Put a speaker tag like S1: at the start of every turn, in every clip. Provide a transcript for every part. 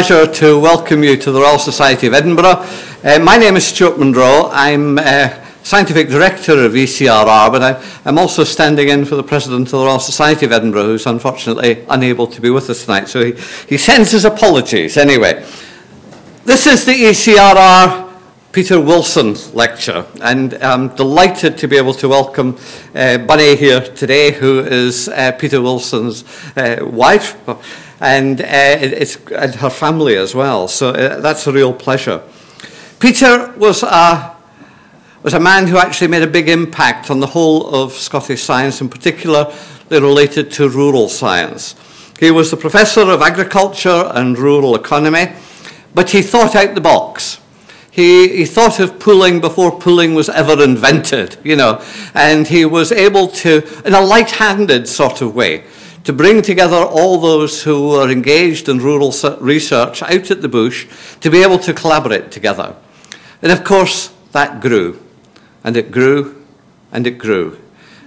S1: pleasure to welcome you to the Royal Society of Edinburgh. Uh, my name is Stuart Monroe. I'm uh, Scientific Director of ECRR, but I, I'm also standing in for the President of the Royal Society of Edinburgh, who's unfortunately unable to be with us tonight. So he, he sends his apologies anyway. This is the ECRR Peter Wilson lecture, and I'm delighted to be able to welcome uh, Bunny here today, who is uh, Peter Wilson's uh, wife and, uh, it's, and her family as well. So uh, that's a real pleasure. Peter was a, was a man who actually made a big impact on the whole of Scottish science, in particular related to rural science. He was the professor of agriculture and rural economy, but he thought out the box. He, he thought of pooling before pooling was ever invented, you know, and he was able to, in a light-handed sort of way, to bring together all those who are engaged in rural research out at the bush to be able to collaborate together. And of course, that grew, and it grew, and it grew.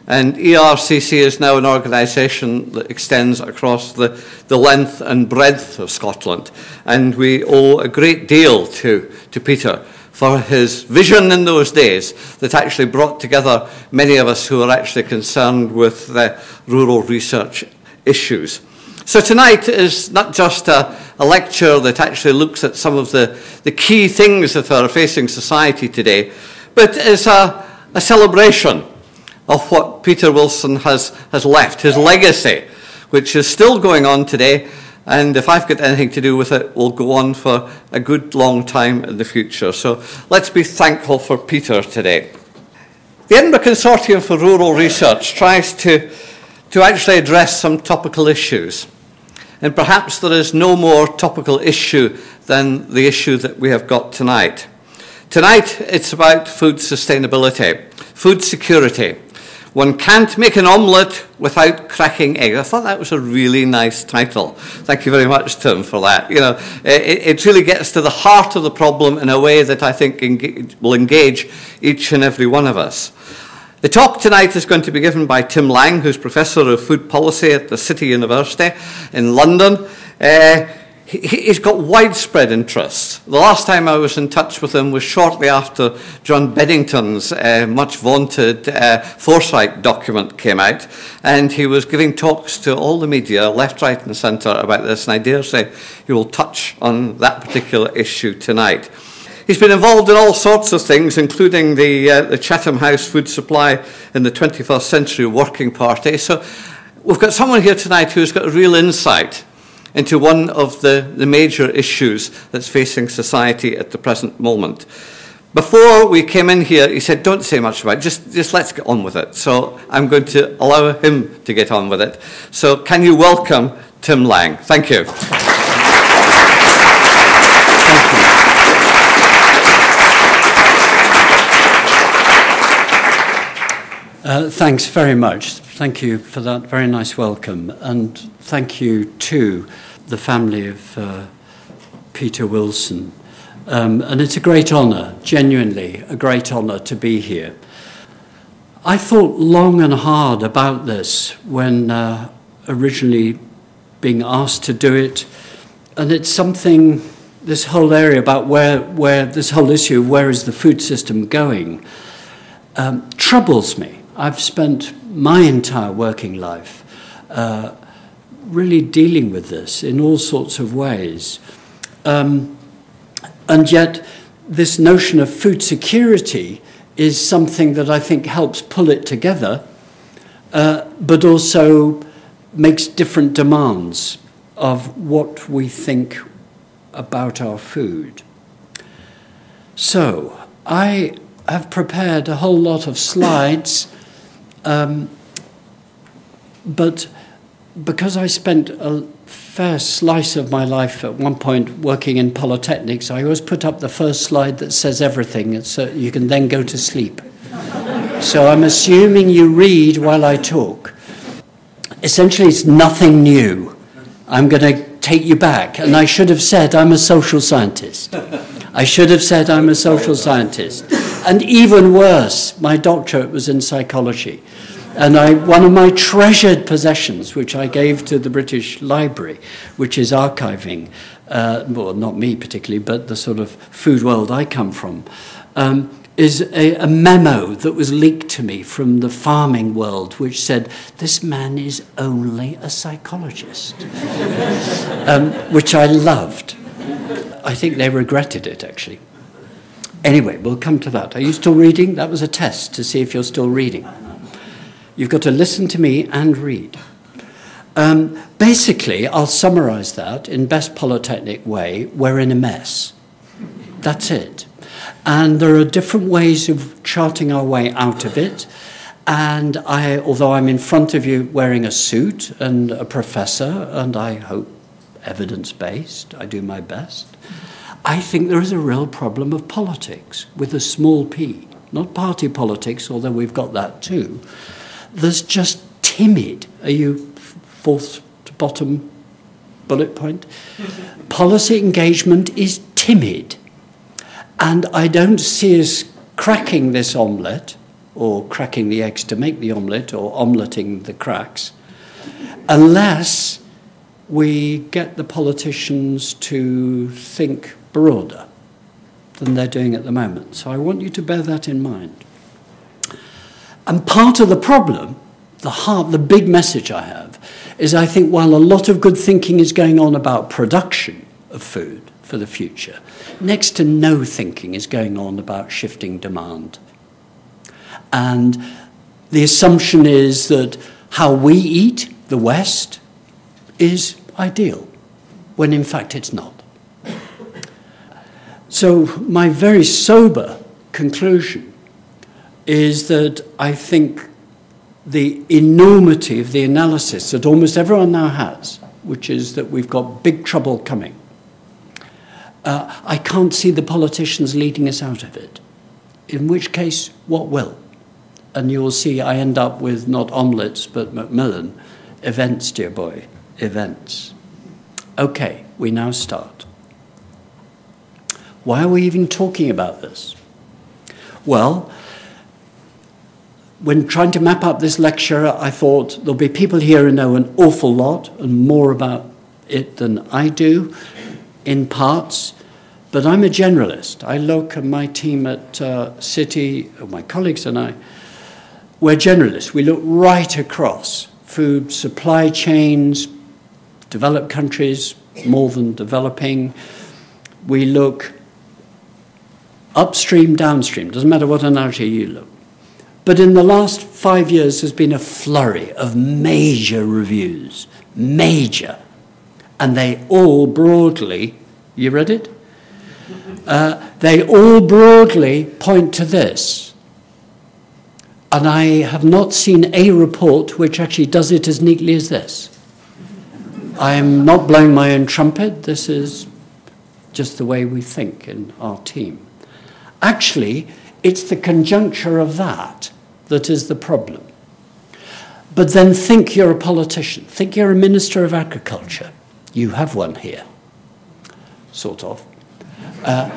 S1: And ERCC is now an organisation that extends across the, the length and breadth of Scotland. And we owe a great deal to, to Peter for his vision in those days that actually brought together many of us who are actually concerned with the rural research issues. So tonight is not just a, a, lecture that actually looks at some of the, the key things that are facing society today, but is a, a celebration of what Peter Wilson has, has left, his legacy, which is still going on today, and if I've got anything to do with it, will go on for a good long time in the future. So let's be thankful for Peter today. The Edinburgh Consortium for Rural Research tries to to actually address some topical issues. And perhaps there is no more topical issue than the issue that we have got tonight. Tonight, it's about food sustainability, food security. One can't make an omelette without cracking eggs. I thought that was a really nice title. Thank you very much, Tim, for that. You know, it, it really gets to the heart of the problem in a way that I think will engage each and every one of us. The talk tonight is going to be given by Tim Lang, who's Professor of Food Policy at the City University in London. Uh, he, has got widespread interest. The last time I was in touch with him was shortly after John Beddington's uh, much vaunted uh, Foresight document came out, and he was giving talks to all the media, left, right, and centre, about this, and I dare say he will touch on that particular issue tonight. He's been involved in all sorts of things, including the, uh, the Chatham House food supply in the 21st Century Working Party. So we've got someone here tonight who's got a real insight into one of the, the major issues that's facing society at the present moment. Before we came in here, he said, don't say much about it, just, just let's get on with it. So I'm going to allow him to get on with it. So can you welcome Tim Lang? Thank you.
S2: Uh, thanks very much. Thank you for that very nice welcome. And thank you to the family of uh, Peter Wilson. Um, and it's a great honour, genuinely a great honour to be here. I thought long and hard about this when uh, originally being asked to do it. And it's something, this whole area about where, where this whole issue of where is the food system going, um, troubles me. I've spent my entire working life uh, really dealing with this in all sorts of ways. Um, and yet, this notion of food security is something that I think helps pull it together, uh, but also makes different demands of what we think about our food. So, I have prepared a whole lot of slides um, but because I spent a fair slice of my life at one point working in polytechnics, I always put up the first slide that says everything, so you can then go to sleep. so I'm assuming you read while I talk. Essentially, it's nothing new. I'm going to take you back, and I should have said I'm a social scientist. I should have said I'm a social scientist. And even worse, my doctorate was in psychology. And I, one of my treasured possessions, which I gave to the British Library, which is archiving, uh, well, not me particularly, but the sort of food world I come from, um, is a, a, memo that was leaked to me from the farming world, which said, This man is only a psychologist, um, which I loved. I think they regretted it, actually. Anyway, we'll come to that. Are you still reading? That was a test to see if you're still reading. You've got to listen to me and read. Um, basically, I'll summarize that in best polytechnic way. We're in a mess. That's it. And there are different ways of charting our way out of it. And I, although I'm in front of you wearing a suit and a professor, and I hope evidence based, I do my best, I think there is a real problem of politics with a small p. Not party politics, although we've got that too. There's just timid. Are you fourth to bottom bullet point? Policy engagement is timid. And I don't see us cracking this omelette, or cracking the eggs to make the omelette, or omeletting the cracks, unless we get the politicians to think broader than they're doing at the moment. So I want you to bear that in mind. And part of the problem, the heart, the big message I have, is I think while a lot of good thinking is going on about production of food for the future, next to no thinking is going on about shifting demand. And the assumption is that how we eat, the West, is ideal, when in fact it's not. So, my very sober conclusion is that I think the enormity of the analysis that almost everyone now has, which is that we've got big trouble coming, uh, I can't see the politicians leading us out of it. In which case, what will? And you'll see I end up with not omelettes, but Macmillan. Events, dear boy, events. Okay, we now start. Why are we even talking about this? Well, when trying to map up this lecture, I thought there'll be people here who know an awful lot and more about it than I do in parts, but I'm a generalist. I look at my team at uh, City, my colleagues and I, we're generalists. We look right across food supply chains, developed countries, more than developing. We look upstream, downstream, doesn't matter what analogy you look. But in the last five years, there's been a flurry of major reviews, major. And they all broadly, you read it? Uh, they all broadly point to this. And I have not seen a report which actually does it as neatly as this. I am not blowing my own trumpet. This is just the way we think in our team. Actually, it's the conjuncture of that that is the problem. But then think you're a politician, think you're a minister of agriculture. You have one here, sort of. Uh,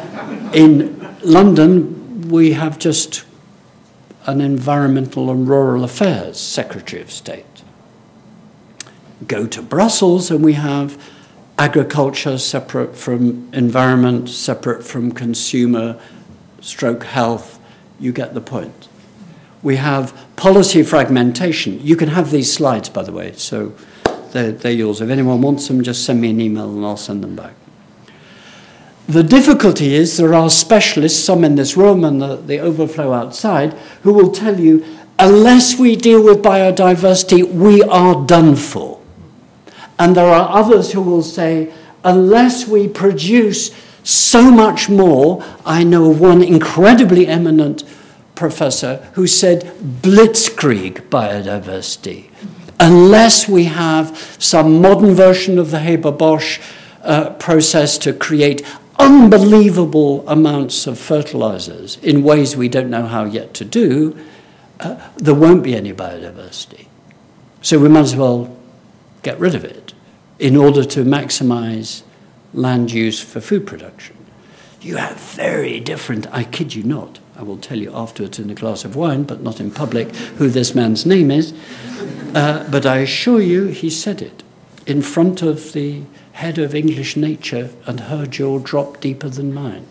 S2: in London, we have just an environmental and rural affairs secretary of state. Go to Brussels, and we have agriculture separate from environment, separate from consumer, stroke health. You get the point. We have policy fragmentation. You can have these slides, by the way, so they're, they're yours. If anyone wants them, just send me an email and I'll send them back. The difficulty is there are specialists, some in this room and the, the overflow outside, who will tell you unless we deal with biodiversity, we are done for. And there are others who will say, unless we produce so much more, I know of one incredibly eminent professor who said blitzkrieg biodiversity. Unless we have some modern version of the Haber Bosch uh, process to create unbelievable amounts of fertilizers in ways we don't know how yet to do, uh, there won't be any biodiversity. So we might as well get rid of it in order to maximize land use for food production. You have very different, I kid you not, I will tell you afterwards in a glass of wine, but not in public, who this man's name is. Uh, but I assure you, he said it. in front of the head of English nature and her jaw dropped deeper than mine.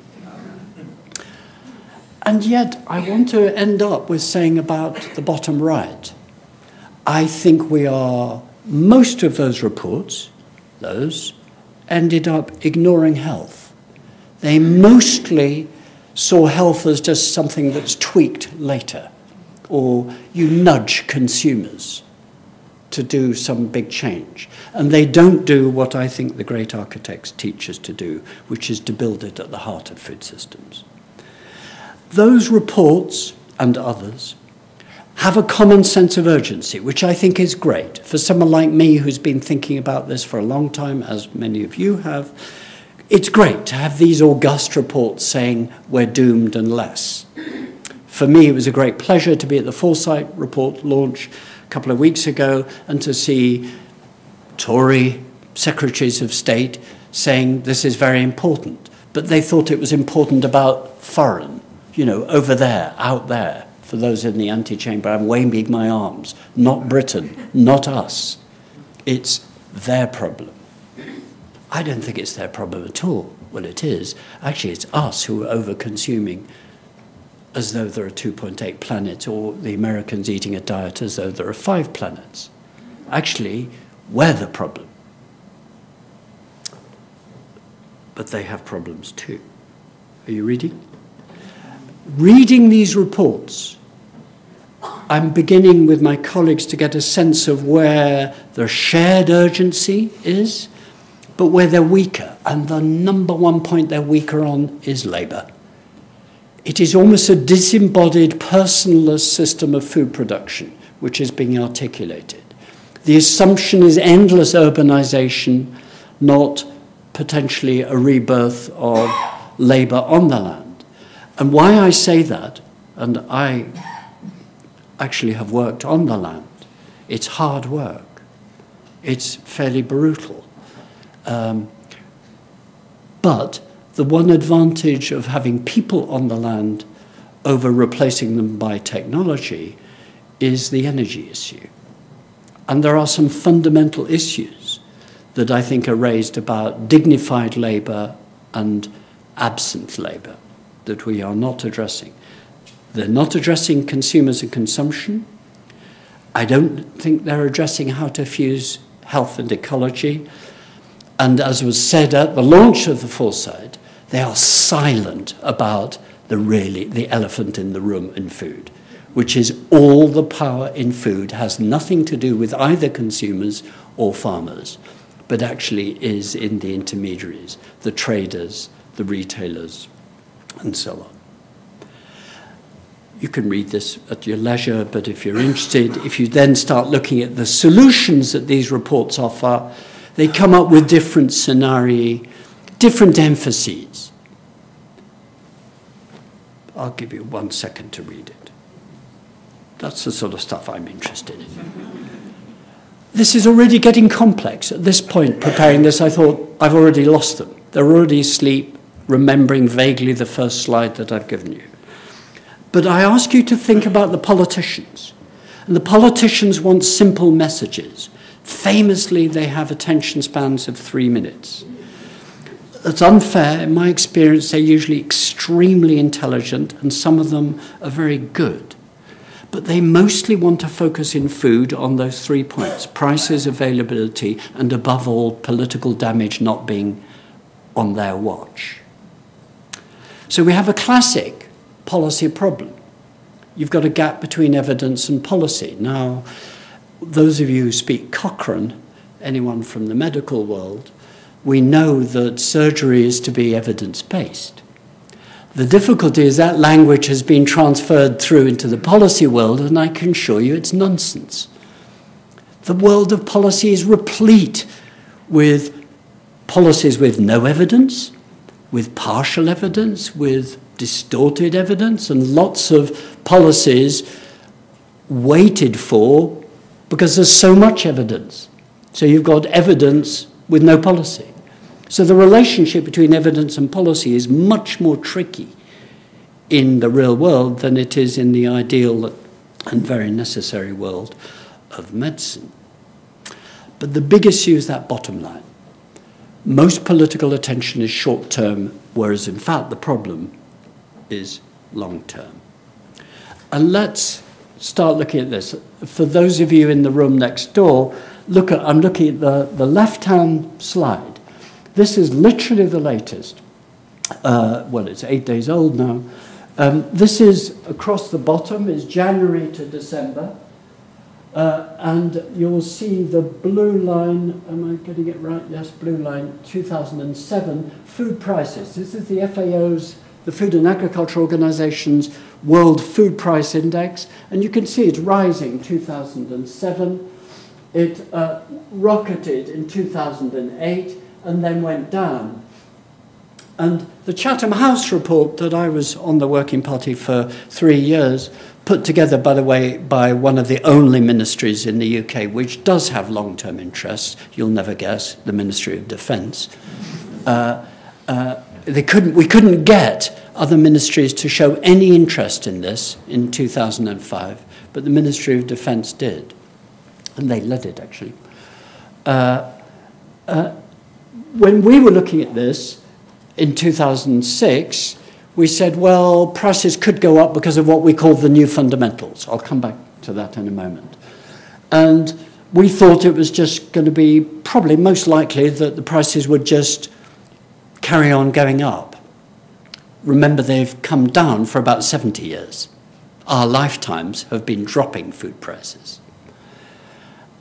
S2: And yet, I want to end up with saying about the bottom right. I think we are, most of those reports, those, ended up ignoring health. They mostly saw health as just something that's tweaked later, or you nudge consumers to do some big change. And they don't do what I think the great architects teach us to do, which is to build it at the heart of food systems. Those reports and others have a common sense of urgency, which I think is great. For someone like me who's been thinking about this for a long time, as many of you have, it's great to have these august reports saying we're doomed unless. For me, it was a great pleasure to be at the Foresight report launch a couple of weeks ago and to see Tory secretaries of state saying this is very important. But they thought it was important about foreign, you know, over there, out there. For those in the antechamber, I'm waving my arms. Not Britain, not us. It's their problem. I don't think it's their problem at all. Well, it is. Actually, it's us who are over consuming as though there are 2.8 planets, or the Americans eating a diet as though there are five planets. Actually, we're the problem. But they have problems too. Are you reading? Reading these reports, I'm beginning with my colleagues to get a sense of where the shared urgency is but where they're weaker. And the number one point they're weaker on is labour. It is almost a disembodied, personless system of food production which is being articulated. The assumption is endless urbanisation, not potentially a rebirth of labour on the land. And why I say that, and I actually have worked on the land, it's hard work, it's fairly brutal. Um, but the one advantage of having people on the land over replacing them by technology is the energy issue. And there are some fundamental issues that I think are raised about dignified labour and absent labour that we are not addressing. They're not addressing consumers and consumption. I don't think they're addressing how to fuse health and ecology. And as was said at the launch of the Foresight, they are silent about the really the elephant in the room in food, which is all the power in food has nothing to do with either consumers or farmers, but actually is in the intermediaries, the traders, the retailers, and so on. You can read this at your leisure, but if you're interested, if you then start looking at the solutions that these reports offer, they come up with different scenarios, different emphases. I'll give you one second to read it. That's the sort of stuff I'm interested in. This is already getting complex. At this point, preparing this, I thought, I've already lost them. They're already asleep, remembering vaguely the first slide that I've given you. But I ask you to think about the politicians. And the politicians want simple messages. Famously, they have attention spans of three minutes. That's unfair. In my experience, they're usually extremely intelligent, and some of them are very good. But they mostly want to focus in food on those three points prices, availability, and above all, political damage not being on their watch. So we have a classic policy problem. You've got a gap between evidence and policy. Now, those of you who speak Cochrane, anyone from the medical world, we know that surgery is to be evidence based. The difficulty is that language has been transferred through into the policy world, and I can assure you it's nonsense. The world of policy is replete with policies with no evidence, with partial evidence, with distorted evidence, and lots of policies waited for because there's so much evidence. So you've got evidence with no policy. So the relationship between evidence and policy is much more tricky in the real world than it is in the ideal and very necessary world of medicine. But the big issue is that bottom line. Most political attention is short term, whereas in fact the problem is long term. And let's start looking at this. For those of you in the room next door, look at, I'm looking at the, the left hand slide. This is literally the latest. Uh, well, it's eight days old now. Um, this is across the bottom, is January to December. Uh, and you'll see the blue line, am I getting it right? Yes, blue line, 2007, food prices. This is the FAO's, the Food and Agriculture Organization's World Food Price Index. And you can see it's rising 2007. It uh, rocketed in 2008 and then went down. And the Chatham House report that I was on the Working Party for three years, put together, by the way, by one of the only ministries in the UK which does have long term interests, you'll never guess, the Ministry of Defence. Uh, uh, they couldn't, we couldn't get other ministries to show any interest in this in 2005, but the Ministry of Defence did. And they led it, actually. Uh, uh when we were looking at this, in 2006, we said, well, prices could go up because of what we call the new fundamentals. I'll come back to that in a moment. And we thought it was just going to be probably most likely that the prices would just carry on going up. Remember, they've come down for about 70 years. Our lifetimes have been dropping food prices.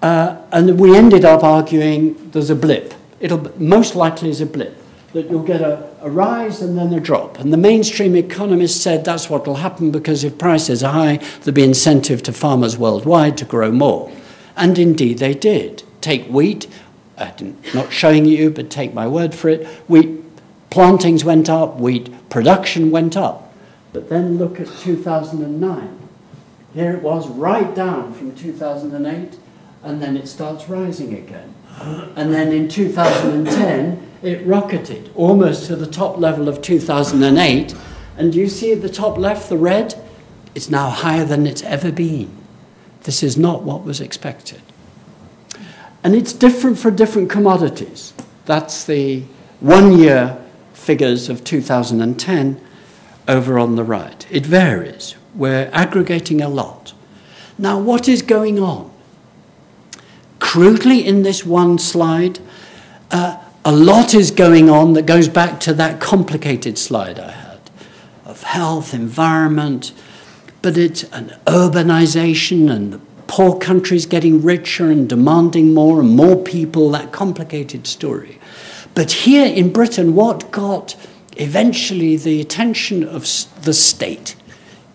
S2: Uh, and we ended up arguing there's a blip. It'll most likely is a blip that you'll get a, a rise and then a drop. And the mainstream economists said that's what will happen because if prices are high, there'll be incentive to farmers worldwide to grow more. And indeed they did. Take wheat, I'm not showing you, but take my word for it. Wheat plantings went up, wheat production went up. But then look at 2009. Here it was right down from 2008, and then it starts rising again. And then in 2010, it rocketed almost to the top level of 2008. And you see at the top left, the red? It's now higher than it's ever been. This is not what was expected. And it's different for different commodities. That's the one year figures of 2010 over on the right. It varies. We're aggregating a lot. Now, what is going on? Crudely, in this one slide, uh, a lot is going on that goes back to that complicated slide I had of health, environment, but it's an urbanization and the poor countries getting richer and demanding more and more people, that complicated story. But here in Britain, what got eventually the attention of the state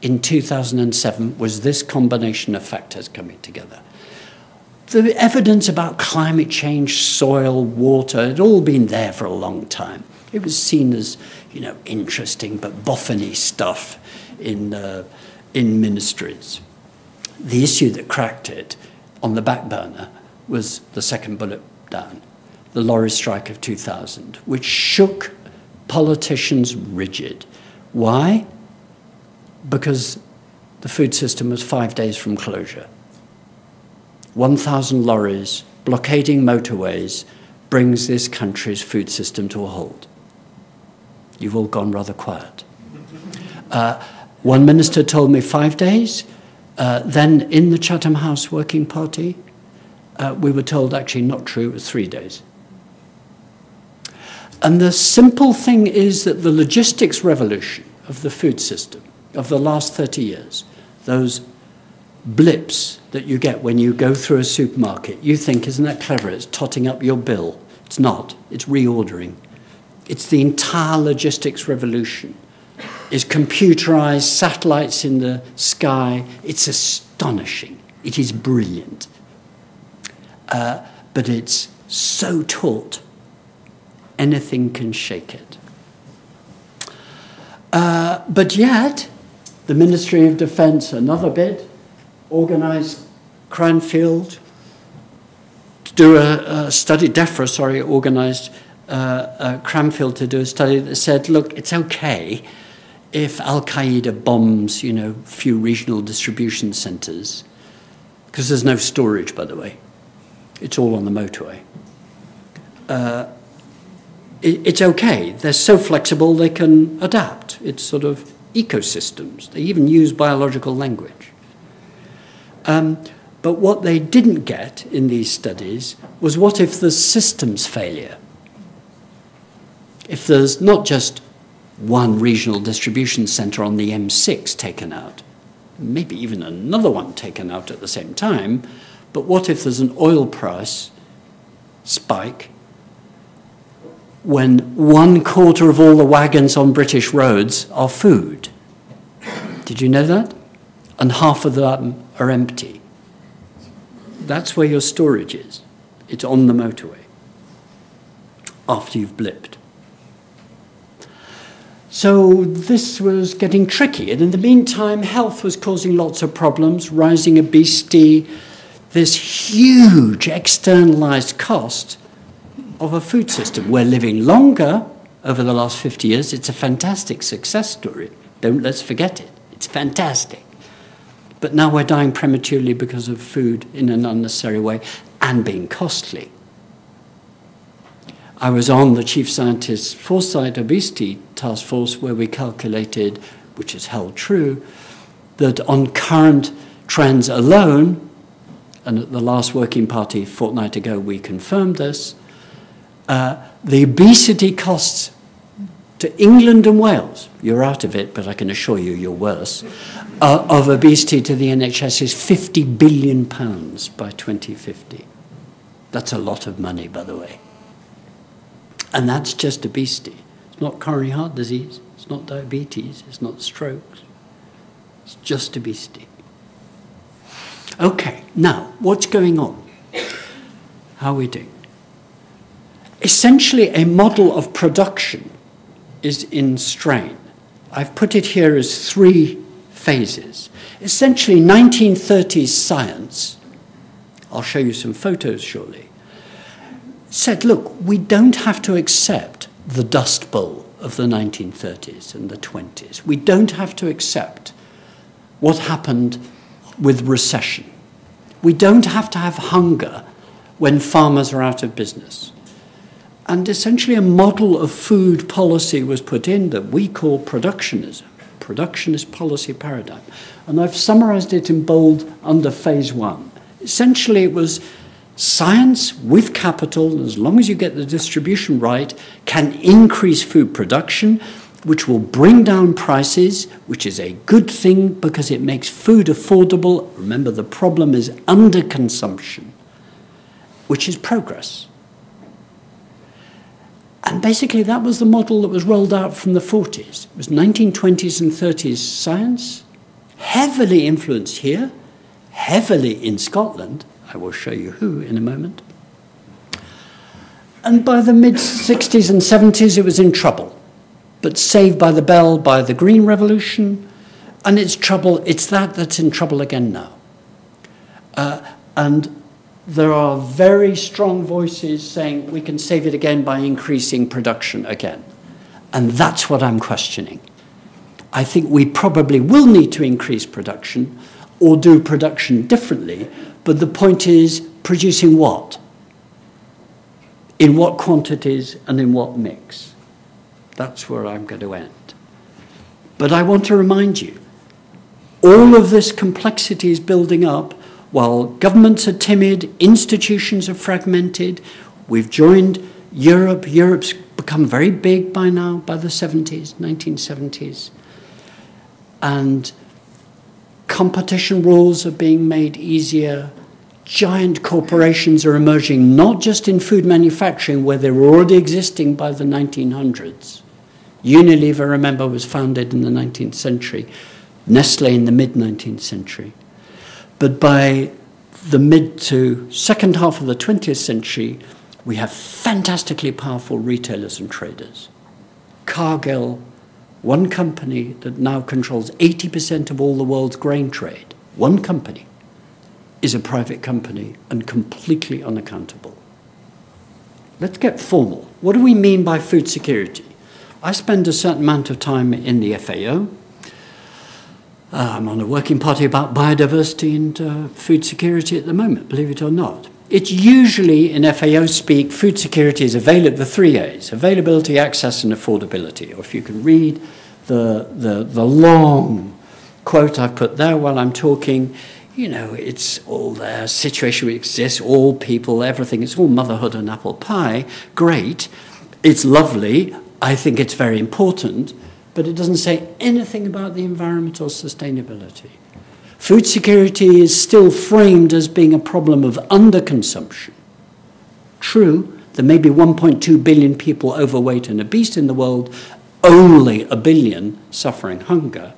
S2: in 2007 was this combination of factors coming together the evidence about climate change, soil, water, had all been there for a long time. It was seen as, you know, interesting but boffiny stuff in, uh, in ministries. The issue that cracked it on the back burner was the second bullet down, the lorry strike of 2000, which shook politicians rigid. Why? Because the food system was five days from closure. 1,000 lorries blockading motorways brings this country's food system to a halt. You've all gone rather quiet. Uh, one minister told me five days. Uh, then in the Chatham House Working Party, uh, we were told actually not true, it was three days. And the simple thing is that the logistics revolution of the food system of the last 30 years, those blips that you get when you go through a supermarket. You think, isn't that clever? It's totting up your bill. It's not, it's reordering. It's the entire logistics revolution. It's computerized, satellites in the sky. It's astonishing. It is brilliant. Uh, but it's so taut, anything can shake it. Uh, but yet, the Ministry of Defense, another bit, organised Cranfield to do a, a study, DEFRA, sorry, organised uh, uh, Cranfield to do a study that said, look, it's okay if Al Qaeda bombs, you know, a few regional distribution centres, because there's no storage, by the way. It's all on the motorway. Uh, it's okay. They're so flexible they can adapt. It's sort of ecosystems. They even use biological language. Um, but what they didn't get in these studies was what if there's systems failure? If there's not just one regional distribution center on the M6 taken out, maybe even another one taken out at the same time, but what if there's an oil price spike when one quarter of all the wagons on British roads are food? Did you know that? And half of them are empty. That's where your storage is. It's on the motorway after you've blipped. So this was getting tricky. And in the meantime, health was causing lots of problems, rising obesity, this huge externalized cost of a food system. We're living longer over the last 50 years. It's a fantastic success story. Don't let's forget it. It's fantastic. But now we're dying prematurely because of food in an unnecessary way and being costly. I was on the chief scientist's foresight obesity task force where we calculated, which is held true, that on current trends alone, and at the last working party fortnight ago we confirmed this, uh, the obesity costs to England and Wales, you're out of it, but I can assure you you're worse, uh, of obesity to the NHS is 50 billion pounds by 2050. That's a lot of money, by the way. And that's just obesity. It's not coronary heart disease, it's not diabetes, it's not strokes. It's just obesity. Okay, now, what's going on? How are we doing? Essentially, a model of production is in strain. I've put it here as three phases. Essentially, 1930s science, I'll show you some photos shortly, said, look, we don't have to accept the Dust Bowl of the 1930s and the 20s. We don't have to accept what happened with recession. We don't have to have hunger when farmers are out of business. And essentially, a model of food policy was put in that we call productionism, productionist policy paradigm. And I've summarized it in bold under phase one. Essentially, it was science with capital, as long as you get the distribution right, can increase food production, which will bring down prices, which is a good thing because it makes food affordable. Remember, the problem is underconsumption, which is progress. And basically, that was the model that was rolled out from the 40s. It was 1920s and 30s science, heavily influenced here, heavily in Scotland. I will show you who in a moment. And by the mid 60s and 70s, it was in trouble, but saved by the bell by the Green Revolution. And it's trouble, it's that that's in trouble again now. Uh, and there are very strong voices saying we can save it again by increasing production again. And that's what I'm questioning. I think we probably will need to increase production or do production differently, but the point is producing what? In what quantities and in what mix? That's where I'm going to end. But I want to remind you all of this complexity is building up while governments are timid, institutions are fragmented, we've joined Europe. Europe's become very big by now, by the 70s, 1970s. And competition rules are being made easier. Giant corporations are emerging, not just in food manufacturing, where they were already existing by the 1900s. Unilever, remember, was founded in the 19th century, Nestle in the mid 19th century. But by the mid to second half of the 20th century, we have fantastically powerful retailers and traders. Cargill, one company that now controls 80% of all the world's grain trade, one company, is a private company and completely unaccountable. Let's get formal. What do we mean by food security? I spend a certain amount of time in the FAO, uh, I'm on a working party about biodiversity and uh, food security at the moment, believe it or not. it's usually in FAO speak, food security is available, the three A's availability, access, and affordability. Or if you can read the, the, the long quote I've put there while I'm talking, you know, it's all there, situation exists, all people, everything, it's all motherhood and apple pie. Great. It's lovely. I think it's very important, but it doesn't say anything about the environmental sustainability. Food security is still framed as being a problem of underconsumption. True, there may be 1.2 billion people overweight and obese in the world, only a billion suffering hunger.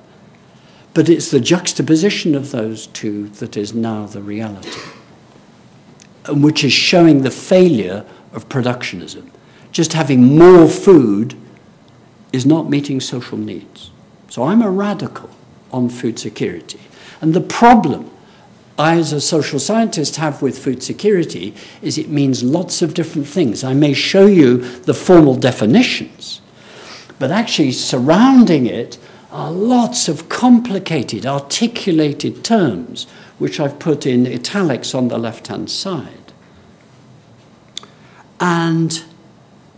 S2: But it's the juxtaposition of those two that is now the reality, and which is showing the failure of productionism. Just having more food is not meeting social needs. So I'm a radical on food security. And the problem I, as a social scientist, have with food security is it means lots of different things. I may show you the formal definitions, but actually surrounding it are lots of complicated, articulated terms, which I've put in italics on the left hand side. And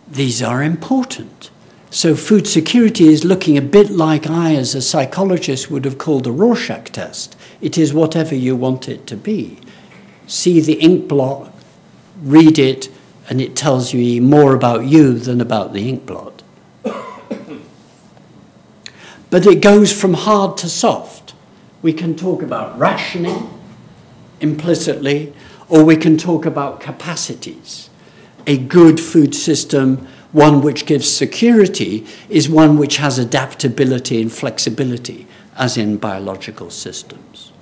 S2: these are important. So, food security is looking a bit like I, as a psychologist, would have called a Rorschach test. It is whatever you want it to be. See the ink blot, read it, and it tells you more about you than about the ink blot. but it goes from hard to soft. We can talk about rationing implicitly, or we can talk about capacities. A good food system one which gives security is one which has adaptability and flexibility, as in biological systems.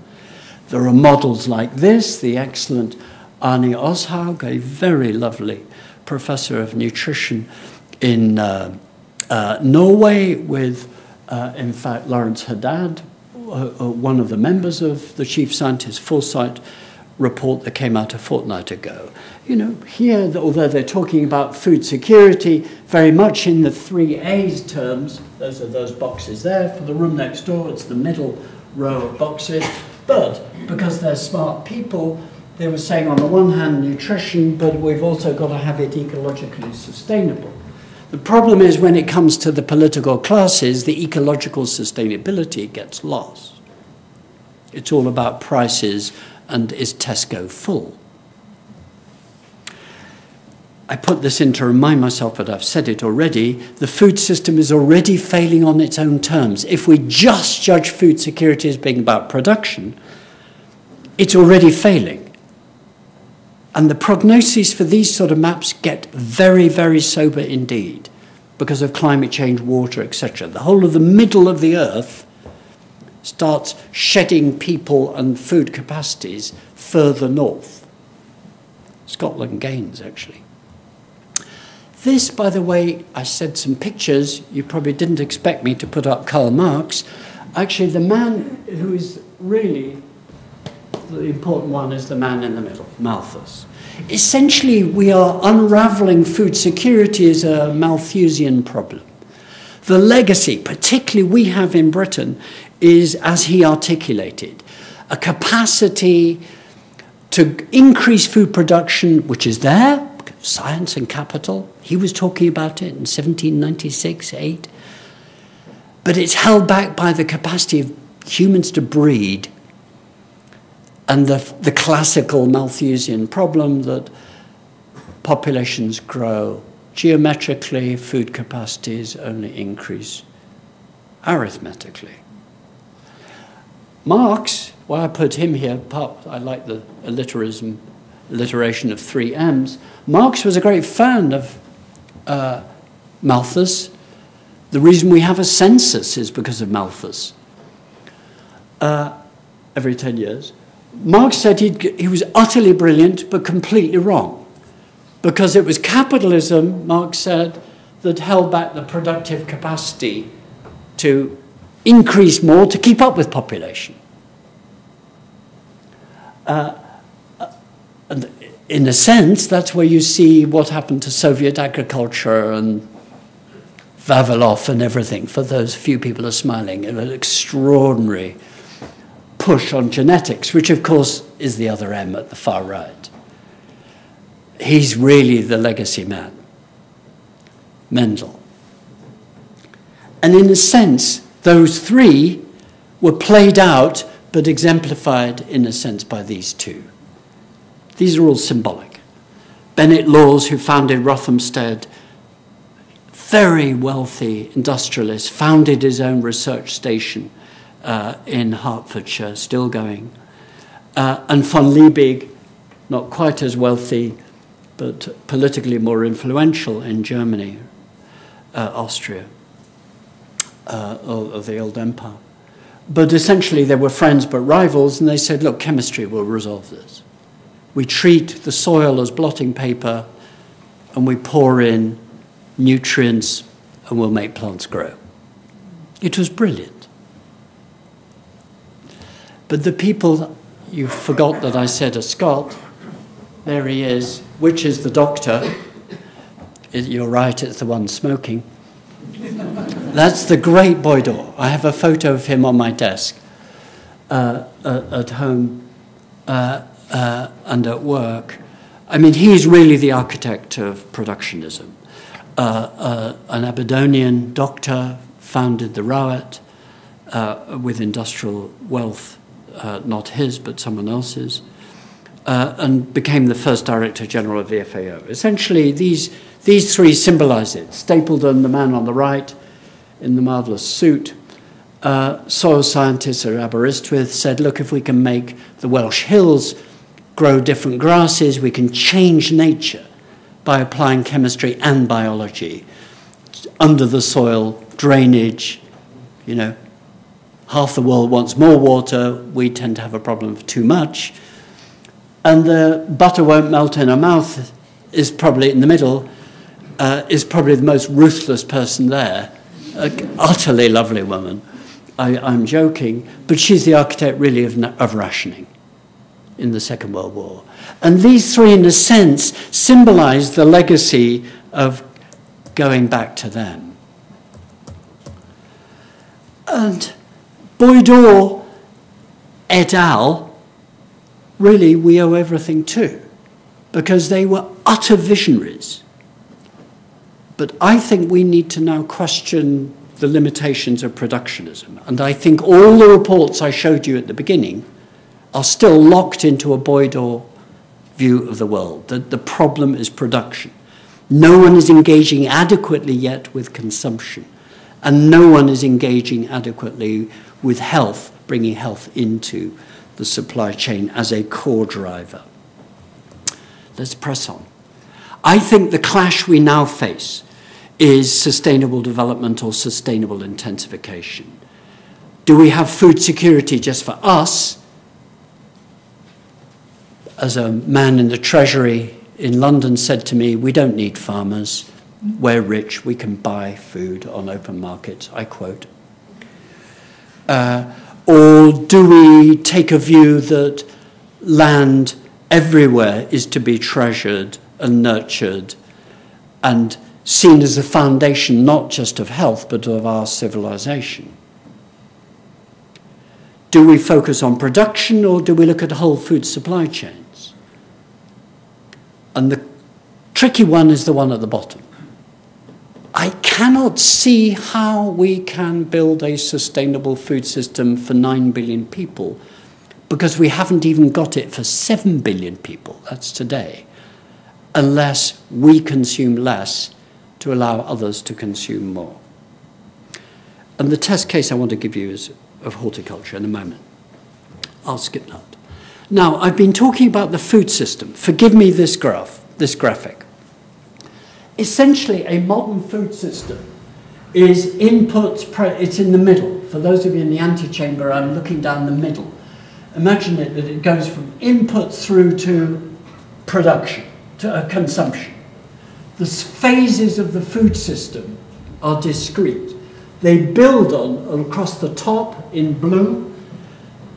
S2: There are models like this, the excellent Arne Oshaug, a very lovely professor of nutrition in uh, uh, Norway, with, uh, in fact, Lawrence Haddad, uh, uh, one of the members of the chief scientist Foresight report that came out a fortnight ago you know, here, although they're talking about food security, very much in the three A's terms, those are those boxes there. For the room next door, it's the middle row of boxes. But because they're smart people, they were saying on the one hand nutrition, but we've also got to have it ecologically sustainable. The problem is when it comes to the political classes, the ecological sustainability gets lost. It's all about prices and is Tesco full? I put this in to remind myself, but I've said it already. The food system is already failing on its own terms. If we just judge food security as being about production, it's already failing. And the prognoses for these sort of maps get very, very sober indeed because of climate change, water, etc. The whole of the middle of the earth starts shedding people and food capacities further north. Scotland gains, actually. This, by the way, I said some pictures. You probably didn't expect me to put up Karl Marx. Actually, the man who is really the important one is the man in the middle, Malthus. Essentially, we are unraveling food security as a Malthusian problem. The legacy, particularly we have in Britain, is, as he articulated, a capacity to increase food production, which is there, science and capital. He was talking about it in 1796 8. But it's held back by the capacity of humans to breed and the, the classical Malthusian problem that populations grow geometrically, food capacities only increase arithmetically. Marx, why I put him here, I like the alliterism alliteration of three M's. Marx was a great fan of uh, Malthus. The reason we have a census is because of Malthus. Uh, every 10 years. Marx said he was utterly brilliant but completely wrong. Because it was capitalism, Marx said, that held back the productive capacity to increase more to keep up with population. Uh, and in a sense, that's where you see what happened to Soviet agriculture and Vavilov and everything. For those few people are smiling, an extraordinary push on genetics, which of course is the other M at the far right. he's really the legacy man, Mendel. And in a sense, those three were played out but exemplified in a sense by these two. These are all symbolic. Bennet Lawes, who founded Rothamsted, very wealthy industrialist, founded his own research station uh, in Hertfordshire, still going. Uh, and von Liebig, not quite as wealthy, but politically more influential in Germany, uh, Austria, uh, of the old empire. But essentially, they were friends but rivals, and they said, look, chemistry will resolve this. We treat the soil as blotting paper, and we pour in nutrients, and we'll make plants grow. It was brilliant. But the people, you forgot that I said a Scot, there he is, which is the doctor. You're right, it's the one smoking. That's the great Boyd Orr. I have a photo of him on my desk uh, uh, at home uh, uh, and at work. I mean, he's really the architect of productionism. Uh, uh, an Aberdonian doctor founded the Rowett with industrial wealth, not his, but someone else's. and became the first director general of the FAO. Essentially, these, these three symbolize it. Stapledon, the man on the right, in the marvelous suit, uh, soil scientists at Aberystwyth said, look, if we can make the Welsh hills grow different grasses, we can change nature by applying chemistry and biology under the soil, drainage, you know. Half the world wants more water, we tend to have a problem of too much. And the butter won't melt in our mouth is probably in the middle, uh, is probably the most ruthless person there an utterly lovely woman. I, am joking, but she's the architect really of, of rationing in the Second World War. And these three, in a sense, symbolize the legacy of going back to them. And Boyd Orr et al., really, we owe everything to, because they were utter visionaries but I think we need to now question the limitations of productionism. And I think all the reports I showed you at the beginning are still locked into a Boyd Orr view of the world, that the problem is production. No one is engaging adequately yet with consumption, and no one is engaging adequately with health, bringing health into the supply chain as a core driver. Let's press on. I think the clash we now face is sustainable development or sustainable intensification? Do we have food security just for us? As a man in the Treasury in London said to me, we don't need farmers. We're rich, we can buy food on open markets, I quote. Uh, or do we take a view that land everywhere is to be treasured and nurtured and seen as the foundation not just of health but of our civilization? Do we focus on production or do we look at the whole food supply chains? And the tricky one is the one at the bottom. I cannot see how we can build a sustainable food system for 9 billion people because we haven't even got it for 7 billion people, that's today, unless we consume less to allow others to consume more. And the test case I want to give you is of horticulture in a moment. I'll skip that. Now, I've been talking about the food system. Forgive me this graph, this graphic. Essentially, a modern food system is input, it's in the middle. For those of you in the antechamber, I'm looking down the middle. Imagine it that it goes from input through to production, to uh, consumption. The phases of the food system are discrete. They build on across the top in blue.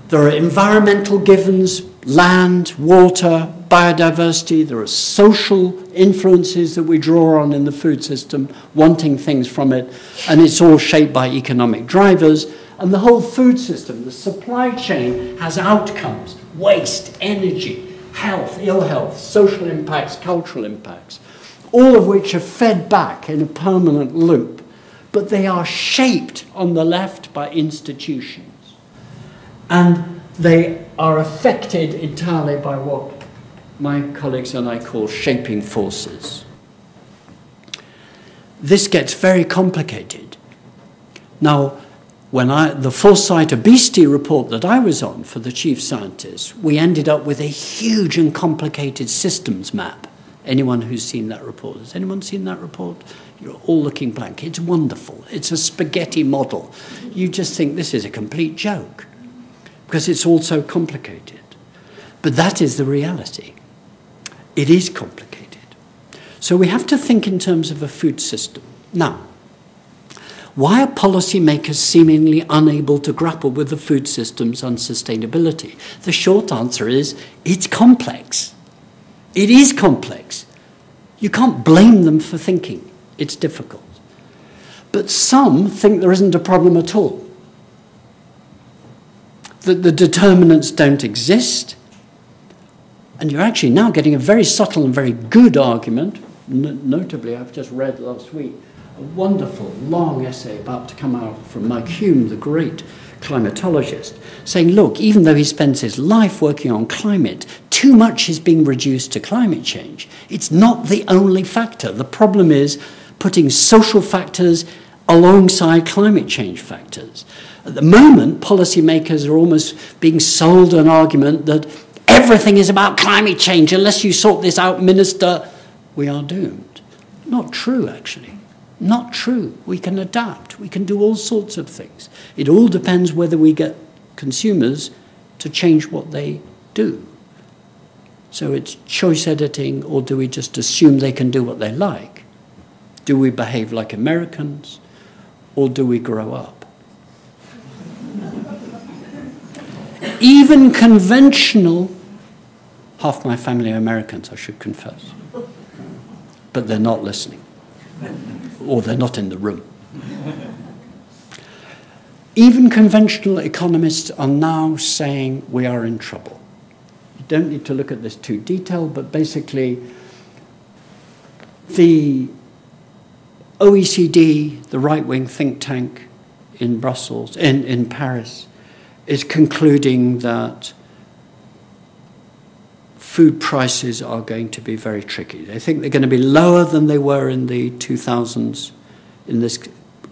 S2: There are environmental givens, land, water, biodiversity. There are social influences that we draw on in the food system, wanting things from it. And it's all shaped by economic drivers. And the whole food system, the supply chain, has outcomes waste, energy, health, ill health, social impacts, cultural impacts, all of which are fed back in a permanent loop, but they are shaped on the left by institutions. And they are affected entirely by what my colleagues and I call shaping forces. This gets very complicated. Now, when I, the Foresight obesity report that I was on for the chief scientist, we ended up with a huge and complicated systems map. Anyone who's seen that report? Has anyone seen that report? You're all looking blank. It's wonderful. It's a spaghetti model. You just think this is a complete joke because it's all so complicated. But that is the reality. It is complicated. So we have to think in terms of a food system. Now, why are policymakers seemingly unable to grapple with the food system's unsustainability? The short answer is it's complex. It is complex. You can't blame them for thinking it's difficult. But some think there isn't a problem at all. That the determinants don't exist. And you're actually now getting a very subtle and very good argument. notably, I've just read last week a wonderful long essay about to come out from Mike Hulme, the great climatologist, saying, look, even though he spends his life working on climate, too much is being reduced to climate change. It's not the only factor. The problem is putting social factors alongside climate change factors. At the moment, policymakers are almost being sold an argument that everything is about climate change. Unless you sort this out, Minister, we are doomed. Not true, actually. Not true. We can adapt. We can do all sorts of things. It all depends whether we get consumers to change what they do. So it's choice editing, or do we just assume they can do what they like? Do we behave like Americans, or do we grow up? Even conventional, half my family are Americans, I should confess, but they're not listening or they're not in the room. Even conventional economists are now saying we are in trouble. You don't need to look at this too detailed, but basically, the OECD, the right wing think tank in Brussels, in, in Paris, is concluding that food prices are going to be very tricky. They think they're going to be lower than they were in the 2000s, in this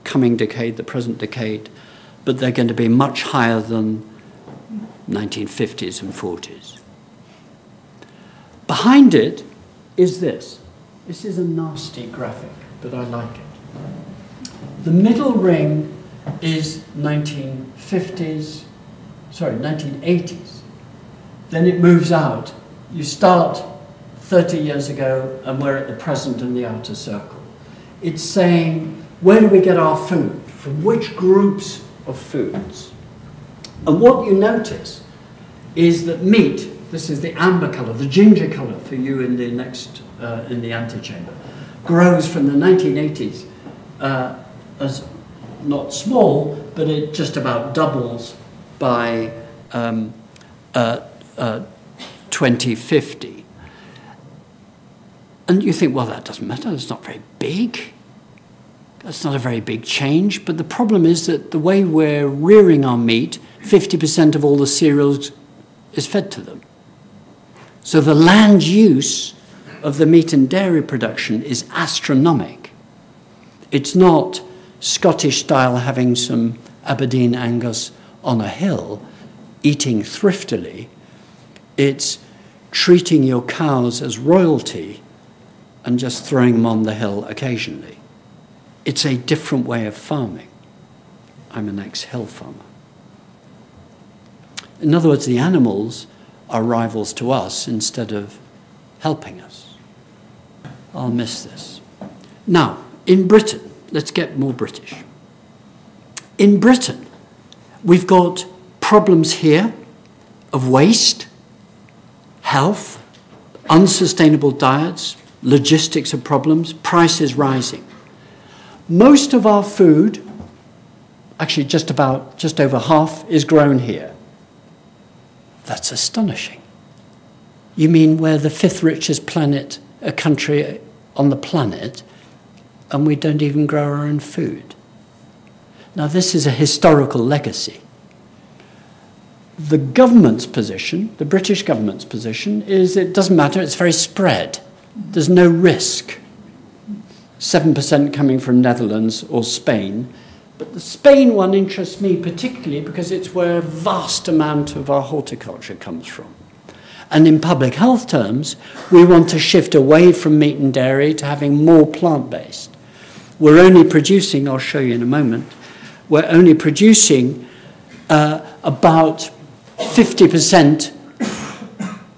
S2: coming decade, the present decade, but they're going to be much higher than 1950s and 40s. Behind it is this. This is a nasty graphic, but I like it. The middle ring is 1950s, sorry, 1980s. Then it moves out you start 30 years ago and we're at the present in the outer circle. It's saying, where do we get our food? From which groups of foods? And what you notice is that meat, this is the amber color, the ginger color for you in the next, uh, in the antechamber, grows from the 1980s uh, as not small, but it just about doubles by um, uh, uh 2050. And you think, well, that doesn't matter, it's not very big. That's not a very big change. But the problem is that the way we're rearing our meat, 50% of all the cereals is fed to them. So the land use of the meat and dairy production is astronomic. It's not Scottish style having some Aberdeen Angus on a hill, eating thriftily. It's treating your cows as royalty and just throwing them on the hill occasionally. It's a different way of farming. I'm an ex hill farmer. In other words, the animals are rivals to us instead of helping us. I'll miss this. Now, in Britain, let's get more British. In Britain, we've got problems here of waste health, unsustainable diets, logistics of problems, prices rising. Most of our food, actually just about just over half, is grown here. That's astonishing. You mean we're the fifth richest planet, a country on the planet, and we don't even grow our own food? Now, this is a historical legacy. The government's position, the British government's position, is it doesn't matter, it's very spread. There's no risk. 7% coming from Netherlands or Spain. But the Spain one interests me particularly because it's where a vast amount of our horticulture comes from. And in public health terms, we want to shift away from meat and dairy to having more plant based. We're only producing, I'll show you in a moment, we're only producing uh, about 50%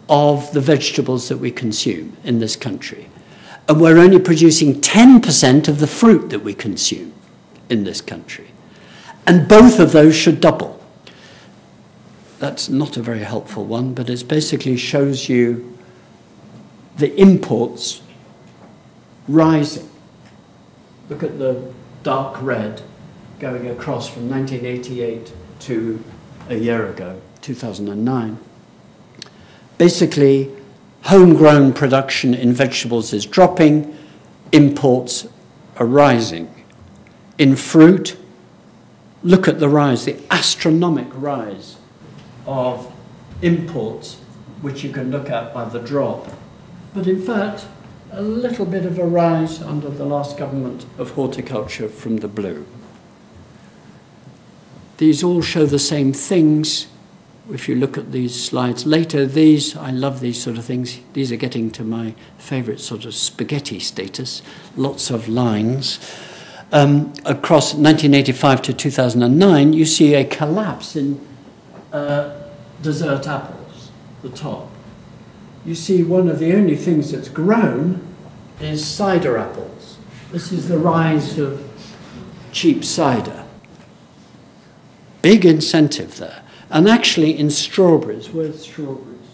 S2: of the vegetables that we consume in this country. And we're only producing 10% of the fruit that we consume in this country. And both of those should double. That's not a very helpful one, but it basically shows you the imports rising. Look at the dark red going across from 1988 to a year ago, 2009. Basically, homegrown production in vegetables is dropping, imports are rising. In fruit, look at the rise, the astronomic rise of imports, which you can look at by the drop. But in fact, a little bit of a rise under the last government of horticulture from the blue. These all show the same things. If you look at these slides later, these, I love these sort of things. These are getting to my favorite sort of spaghetti status. Lots of lines. Um, across 1985 to 2009, you see a collapse in uh, dessert apples, the top. You see one of the only things that's grown is cider apples. This is the rise of cheap cider. Big incentive there. And actually, in strawberries, where's strawberries?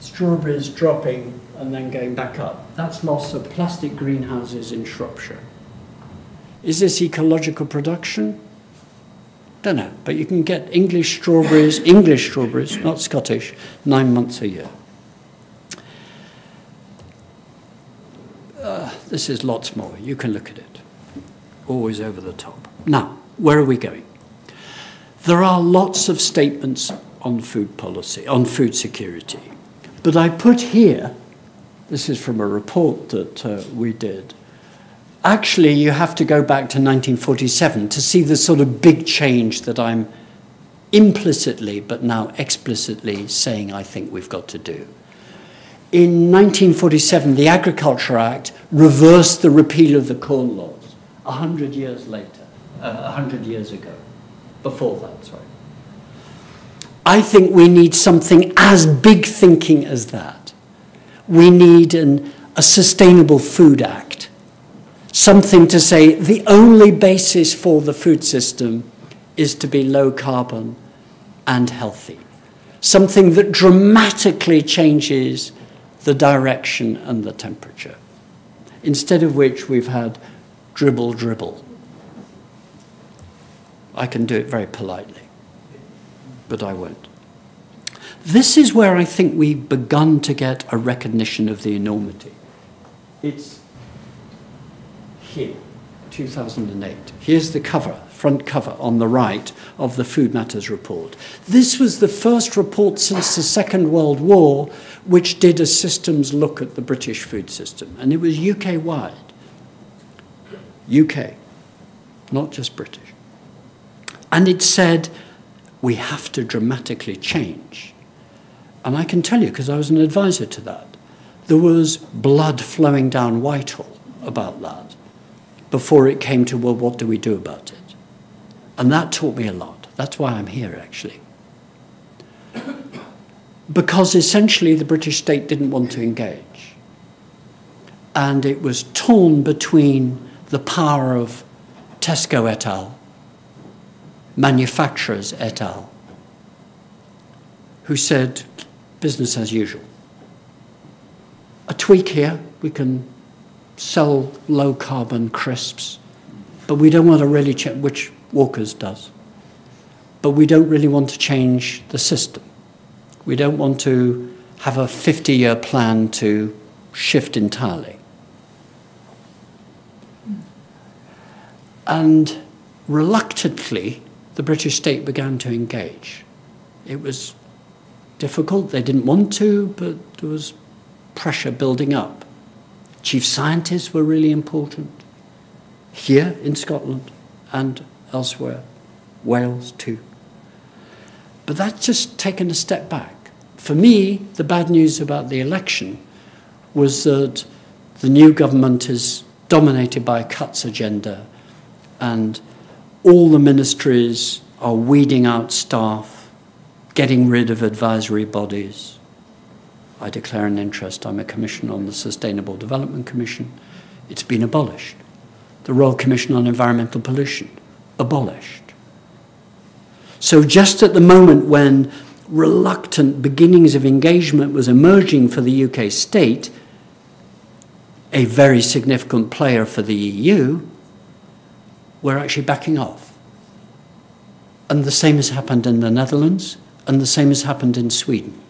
S2: Strawberries dropping and then going back up. That's loss of plastic greenhouses in Shropshire. Is this ecological production? Don't know, but you can get English strawberries, English strawberries, not Scottish, nine months a year. Uh, this is lots more. You can look at it. Always over the top. Now, where are we going? There are lots of statements on food policy, on food security. But I put here, this is from a report that uh, we did. Actually, you have to go back to 1947 to see the sort of big change that I'm implicitly, but now explicitly saying I think we've got to do. In 1947, the Agriculture Act reversed the repeal of the Corn Laws, 100 years later, uh, 100 years ago before that, sorry. I think we need something as big thinking as that. We need an, a sustainable food act. Something to say the only basis for the food system is to be low carbon and healthy. Something that dramatically changes the direction and the temperature. Instead of which we've had dribble, dribble. I can do it very politely, but I won't. This is where I think we've begun to get a recognition of the enormity. It's here, 2008. Here's the cover, front cover on the right of the Food Matters report. This was the first report since the Second World War which did a systems look at the British food system, and it was UK wide. UK, not just British. And it said, we have to dramatically change. And I can tell you, because I was an advisor to that, there was blood flowing down Whitehall about that before it came to, well, what do we do about it? And that taught me a lot. That's why I'm here, actually. because essentially the British state didn't want to engage. And it was torn between the power of Tesco et al manufacturers et al., who said business as usual. A tweak here, we can sell low carbon crisps, but we don't want to really change, which Walker's does. But we don't really want to change the system. We don't want to have a 50 year plan to shift entirely. And reluctantly, the British state began to engage. It was difficult, they didn't want to, but there was pressure building up. Chief scientists were really important here in Scotland and elsewhere, Wales too. But that's just taken a step back. For me, the bad news about the election was that the new government is dominated by a cuts agenda and all the ministries are weeding out staff, getting rid of advisory bodies. I declare an interest. I'm a commissioner on the Sustainable Development Commission. It's been abolished. The Royal Commission on Environmental Pollution, abolished. So, just at the moment when reluctant beginnings of engagement was emerging for the UK state, a very significant player for the EU, we're actually backing off. And the same has happened in the Netherlands, and the same has happened in Sweden,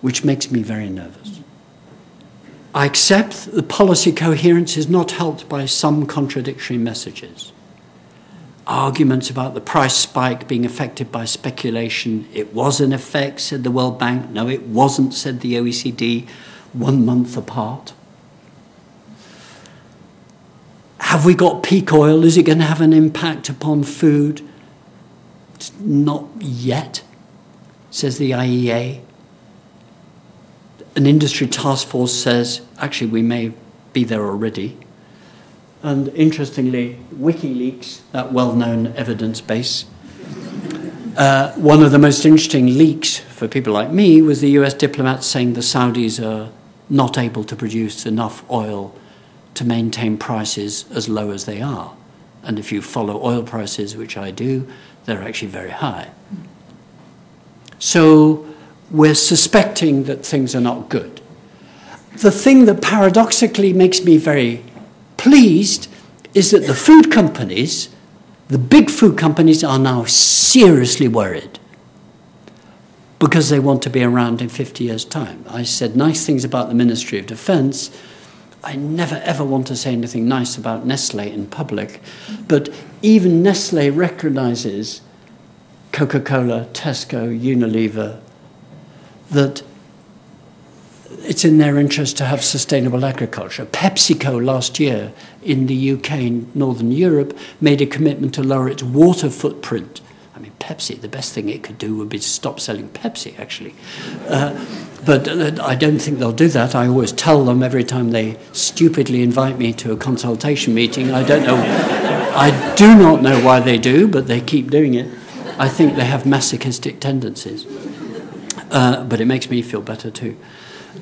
S2: which makes me very nervous. I accept the policy coherence is not helped by some contradictory messages. Arguments about the price spike being affected by speculation. It was an effect, said the World Bank. No, it wasn't, said the OECD, one month apart. Have we got peak oil? Is it going to have an impact upon food? It's not yet, says the IEA. An industry task force says, actually, we may be there already. And interestingly, WikiLeaks, that well known evidence base, uh, one of the most interesting leaks for people like me was the US diplomats saying the Saudis are not able to produce enough oil to maintain prices as low as they are. And if you follow oil prices, which I do, they're actually very high. So we're suspecting that things are not good. The thing that paradoxically makes me very pleased is that the food companies, the big food companies, are now seriously worried because they want to be around in 50 years' time. I said nice things about the Ministry of Defense I never ever want to say anything nice about Nestle in public, but even Nestle recognizes Coca Cola, Tesco, Unilever, that it's in their interest to have sustainable agriculture. PepsiCo last year in the UK and Northern Europe made a commitment to lower its water footprint. I mean, Pepsi, the best thing it could do would be to stop selling Pepsi, actually. Uh, but uh, I don't think they'll do that. I always tell them every time they stupidly invite me to a consultation meeting. I don't know. I do not know why they do, but they keep doing it. I think they have masochistic tendencies. Uh, but it makes me feel better too.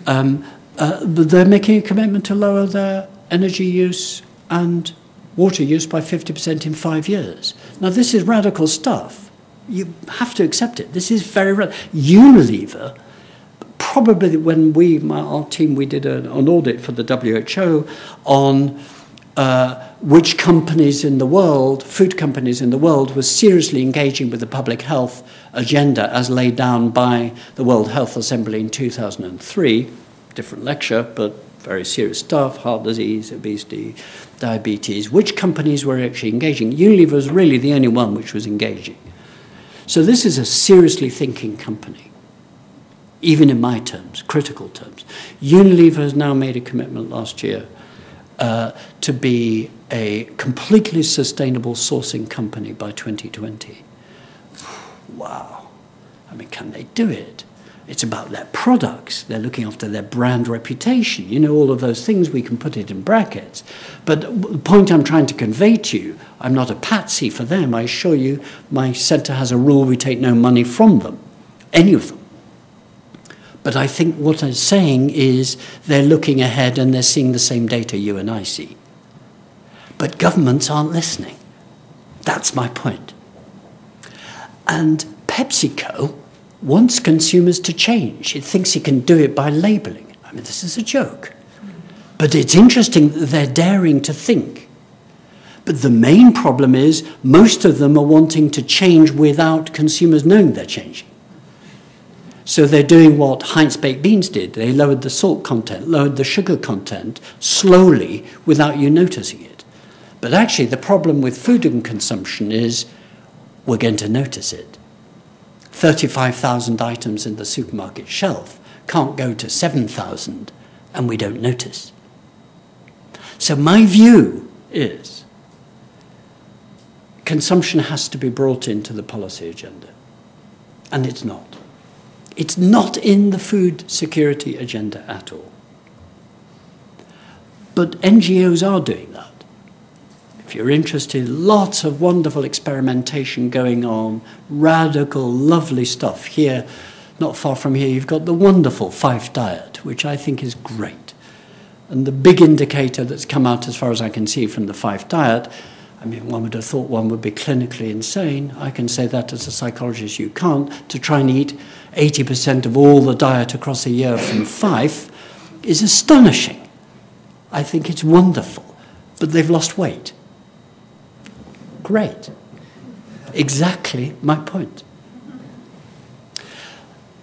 S2: Um, uh, they're making a commitment to lower their energy use and water use by 50% in five years. Now, this is radical stuff. You have to accept it. This is very radical. Unilever probably when we, my, our team, we did a, an audit for the WHO on uh, which companies in the world, food companies in the world, were seriously engaging with the public health agenda as laid down by the World Health Assembly in 2003. Different lecture, but very serious stuff heart disease, obesity, diabetes. Which companies were actually engaging? Unilever was really the only one which was engaging. So, this is a seriously thinking company even in my terms, critical terms. Unilever has now made a commitment last year uh, to be a completely sustainable sourcing company by 2020. Wow. I mean, can they do it? It's about their products. They're looking after their brand reputation. You know, all of those things, we can put it in brackets. But the point I'm trying to convey to you, I'm not a patsy for them. I assure you, my centre has a rule we take no money from them, any of them. But I think what I'm saying is they're looking ahead and they're seeing the same data you and I see. But governments aren't listening. That's my point. And PepsiCo wants consumers to change. It thinks it can do it by labeling. I mean, this is a joke. But it's interesting that they're daring to think. But the main problem is most of them are wanting to change without consumers knowing they're changing. So they're doing what Heinz baked beans did. They lowered the salt content, lowered the sugar content slowly without you noticing it. But actually, the problem with food and consumption is we're going to notice it. 35,000 items in the supermarket shelf can't go to 7,000 and we don't notice. So, my view is consumption has to be brought into the policy agenda. And it's not. It's not in the food security agenda at all. But NGOs are doing that. If you're interested, lots of wonderful experimentation going on, radical, lovely stuff. Here, not far from here, you've got the wonderful Fife diet, which I think is great. And the big indicator that's come out, as far as I can see, from the Fife diet I mean, one would have thought one would be clinically insane. I can say that as a psychologist, you can't. To try and eat 80% of all the diet across a year from Fife is astonishing. I think it's wonderful. But they've lost weight. Great. Exactly my point.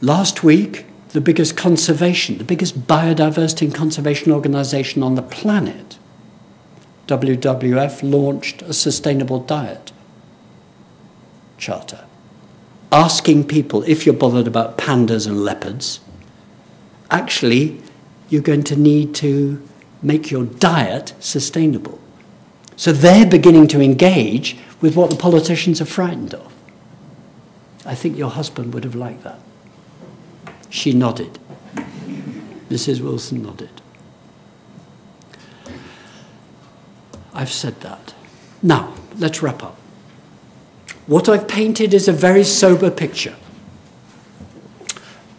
S2: Last week, the biggest conservation, the biggest biodiversity and conservation organization on the planet WWF launched a sustainable diet charter, asking people if you're bothered about pandas and leopards, actually, you're going to need to make your diet sustainable. So they're beginning to engage with what the politicians are frightened of. I think your husband would have liked that. She nodded. Mrs. Wilson nodded. I've said that. Now, let's wrap up. What I've painted is a very sober picture.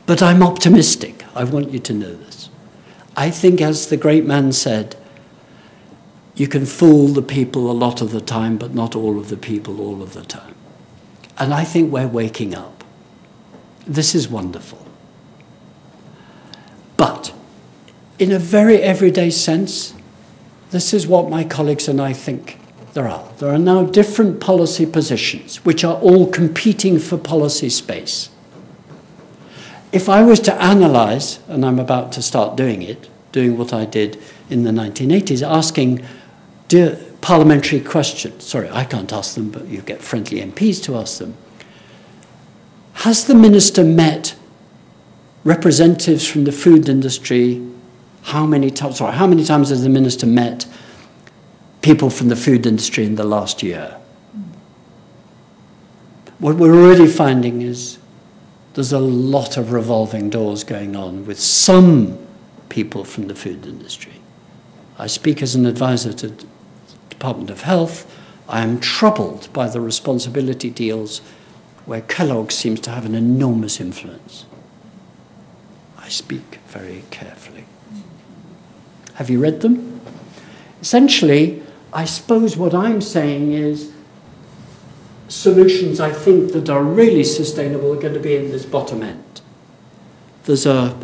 S2: But I'm optimistic. I want you to know this. I think, as the great man said, you can fool the people a lot of the time, but not all of the people all of the time. And I think we're waking up. This is wonderful. But, in a very everyday sense, this is what my colleagues and I think there are. There are now different policy positions which are all competing for policy space. If I was to analyze, and I'm about to start doing it, doing what I did in the 1980s, asking parliamentary questions. Sorry, I can't ask them, but you get friendly MPs to ask them. Has the minister met representatives from the food industry how many times, sorry, how many times has the minister met people from the food industry in the last year? What we're already finding is there's a lot of revolving doors going on with some people from the food industry. I speak as an advisor to the Department of Health. I am troubled by the responsibility deals where Kellogg seems to have an enormous influence. I speak very carefully. Have you read them? Essentially, I suppose what I'm saying is solutions I think that are really sustainable are going to be in this bottom end. There's a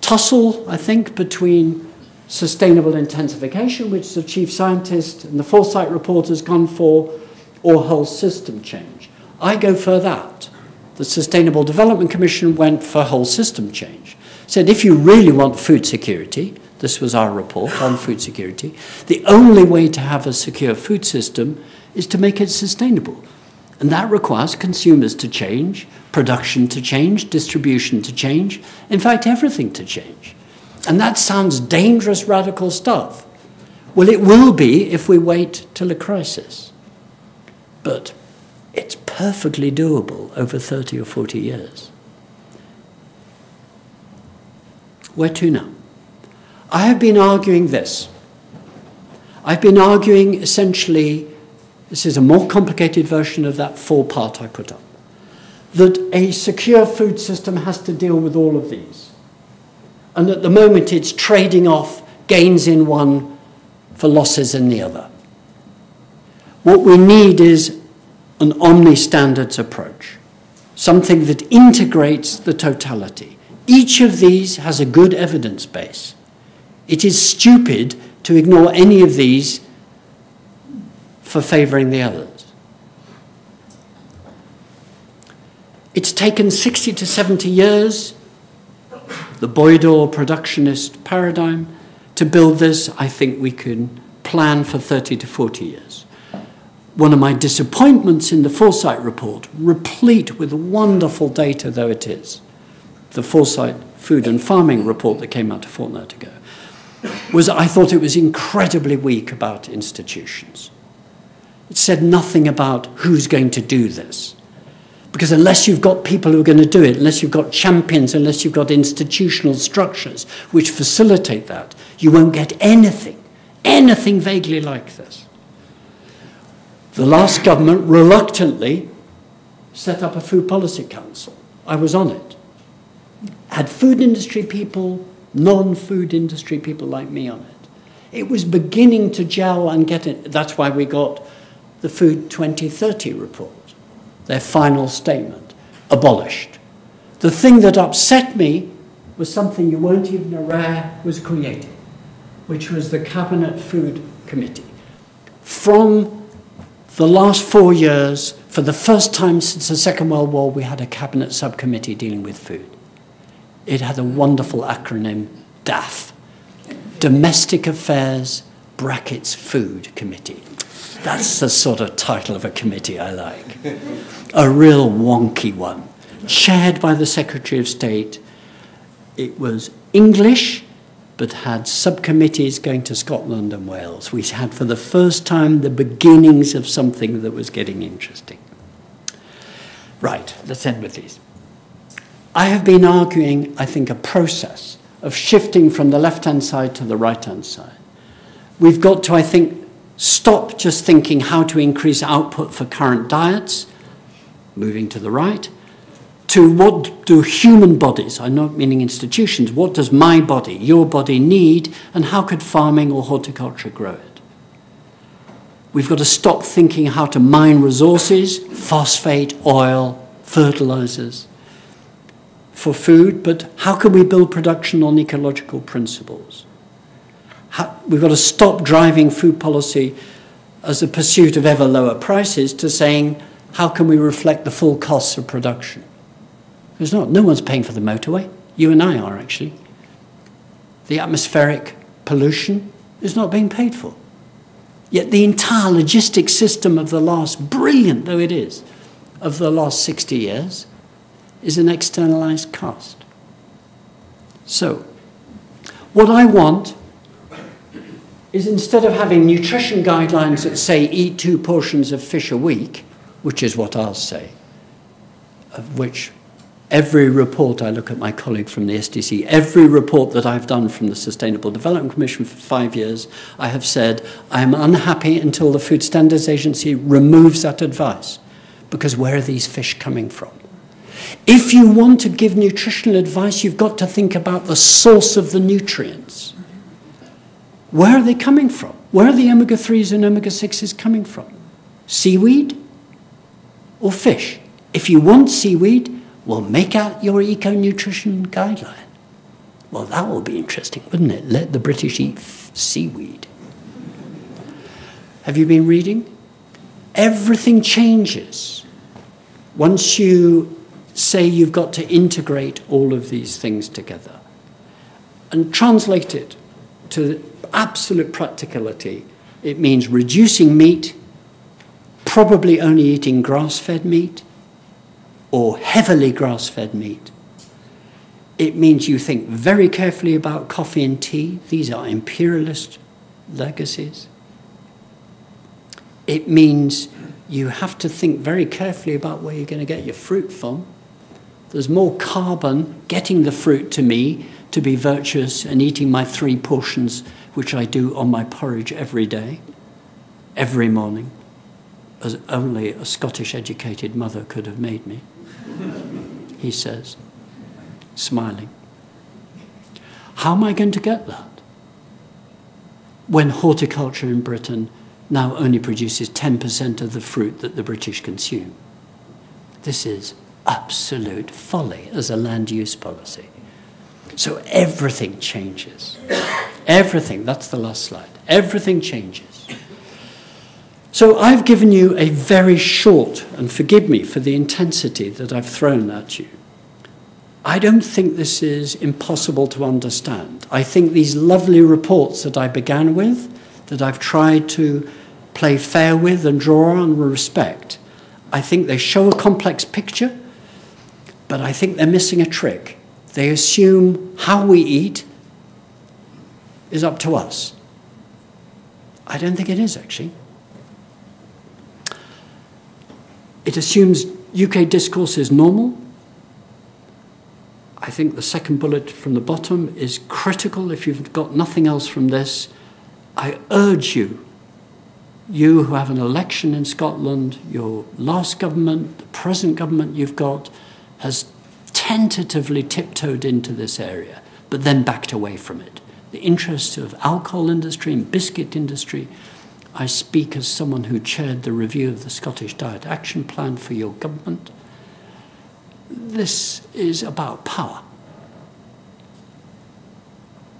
S2: tussle, I think, between sustainable intensification, which the chief scientist and the Foresight report has gone for, or whole system change. I go for that. The Sustainable Development Commission went for whole system change. Said if you really want food security, this was our report on food security. The only way to have a secure food system is to make it sustainable. And that requires consumers to change, production to change, distribution to change, in fact, everything to change. And that sounds dangerous, radical stuff. Well, it will be if we wait till a crisis. But it's perfectly doable over 30 or 40 years. Where to now? I have been arguing this. I've been arguing essentially, this is a more complicated version of that four part I put up, that a secure food system has to deal with all of these. And at the moment, it's trading off gains in one for losses in the other. What we need is an omni standards approach, something that integrates the totality. Each of these has a good evidence base. It is stupid to ignore any of these for favouring the others. It's taken 60 to 70 years, the Boyd Orr productionist paradigm, to build this. I think we can plan for 30 to 40 years. One of my disappointments in the Foresight report, replete with wonderful data though it is, the Foresight Food and Farming report that came out a fortnight ago, was I thought it was incredibly weak about institutions. It said nothing about who's going to do this. Because unless you've got people who are going to do it, unless you've got champions, unless you've got institutional structures which facilitate that, you won't get anything, anything vaguely like this. The last government reluctantly set up a food policy council. I was on it. Had food industry people, non food industry people like me on it. It was beginning to gel and get it. That's why we got the Food 2030 report their final statement abolished. The thing that upset me was something you weren't even aware was created, which was the Cabinet Food Committee. From the last four years, for the first time since the Second World War, we had a Cabinet subcommittee dealing with food. It had a wonderful acronym, DAF Domestic Affairs Brackets Food Committee. That's the sort of title of a committee I like. A real wonky one. Chaired by the Secretary of State. It was English, but had subcommittees going to Scotland and Wales. We had for the first time the beginnings of something that was getting interesting. Right, let's end with these. I have been arguing, I think, a process of shifting from the left hand side to the right hand side. We've got to, I think, Stop just thinking how to increase output for current diets, moving to the right, to what do human bodies, I'm not meaning institutions, what does my body, your body need, and how could farming or horticulture grow it? We've got to stop thinking how to mine resources, phosphate, oil, fertilizers for food, but how can we build production on ecological principles? how, we've got to stop driving food policy as a pursuit of ever lower prices to saying, how can we reflect the full costs of production? There's not. No one's paying for the motorway. You and I are, actually. The atmospheric pollution is not being paid for. Yet the entire logistic system of the last, brilliant though it is, of the last 60 years is an externalized cost. So, what I want is instead of having nutrition guidelines that say eat two portions of fish a week, which is what I'll say, of which every report I look at my colleague from the SDC, every report that I've done from the Sustainable Development Commission for five years, I have said I am unhappy until the Food Standards Agency removes that advice. Because where are these fish coming from? If you want to give nutritional advice, you've got to think about the source of the nutrients. Where are they coming from? Where are the omega 3s and omega 6s coming from? Seaweed or fish? If you want seaweed, well, make out your eco nutrition guideline. Well, that will be interesting, wouldn't it? Let the British eat seaweed. Have you been reading? Everything changes. Once you say you've got to integrate all of these things together and translate it to absolute practicality, it means reducing meat, probably only eating grass fed meat or heavily grass fed meat. It means you think very carefully about coffee and tea. These are imperialist legacies. It means you have to think very carefully about where you're going to get your fruit from. There's more carbon getting the fruit to me to be virtuous and eating my three portions which I do on my porridge every day, every morning, as only a Scottish educated mother could have made me, he says, smiling. How am I going to get that? When horticulture in Britain now only produces 10% of the fruit that the British consume. This is absolute folly as a land use policy. So everything changes. Everything, that's the last slide. Everything changes. So I've given you a very short, and forgive me for the intensity that I've thrown at you. I don't think this is impossible to understand. I think these lovely reports that I began with, that I've tried to play fair with and draw on with respect, I think they show a complex picture, but I think they're missing a trick. They assume how we eat is up to us. I don't think it is, actually. It assumes UK discourse is normal. I think the second bullet from the bottom is critical. If you've got nothing else from this, I urge you, you who have an election in Scotland, your last government, the present government you've got, has tentatively tiptoed into this area, but then backed away from it. The interests of alcohol industry and biscuit industry I speak as someone who chaired the review of the Scottish Diet Action Plan for your government. This is about power.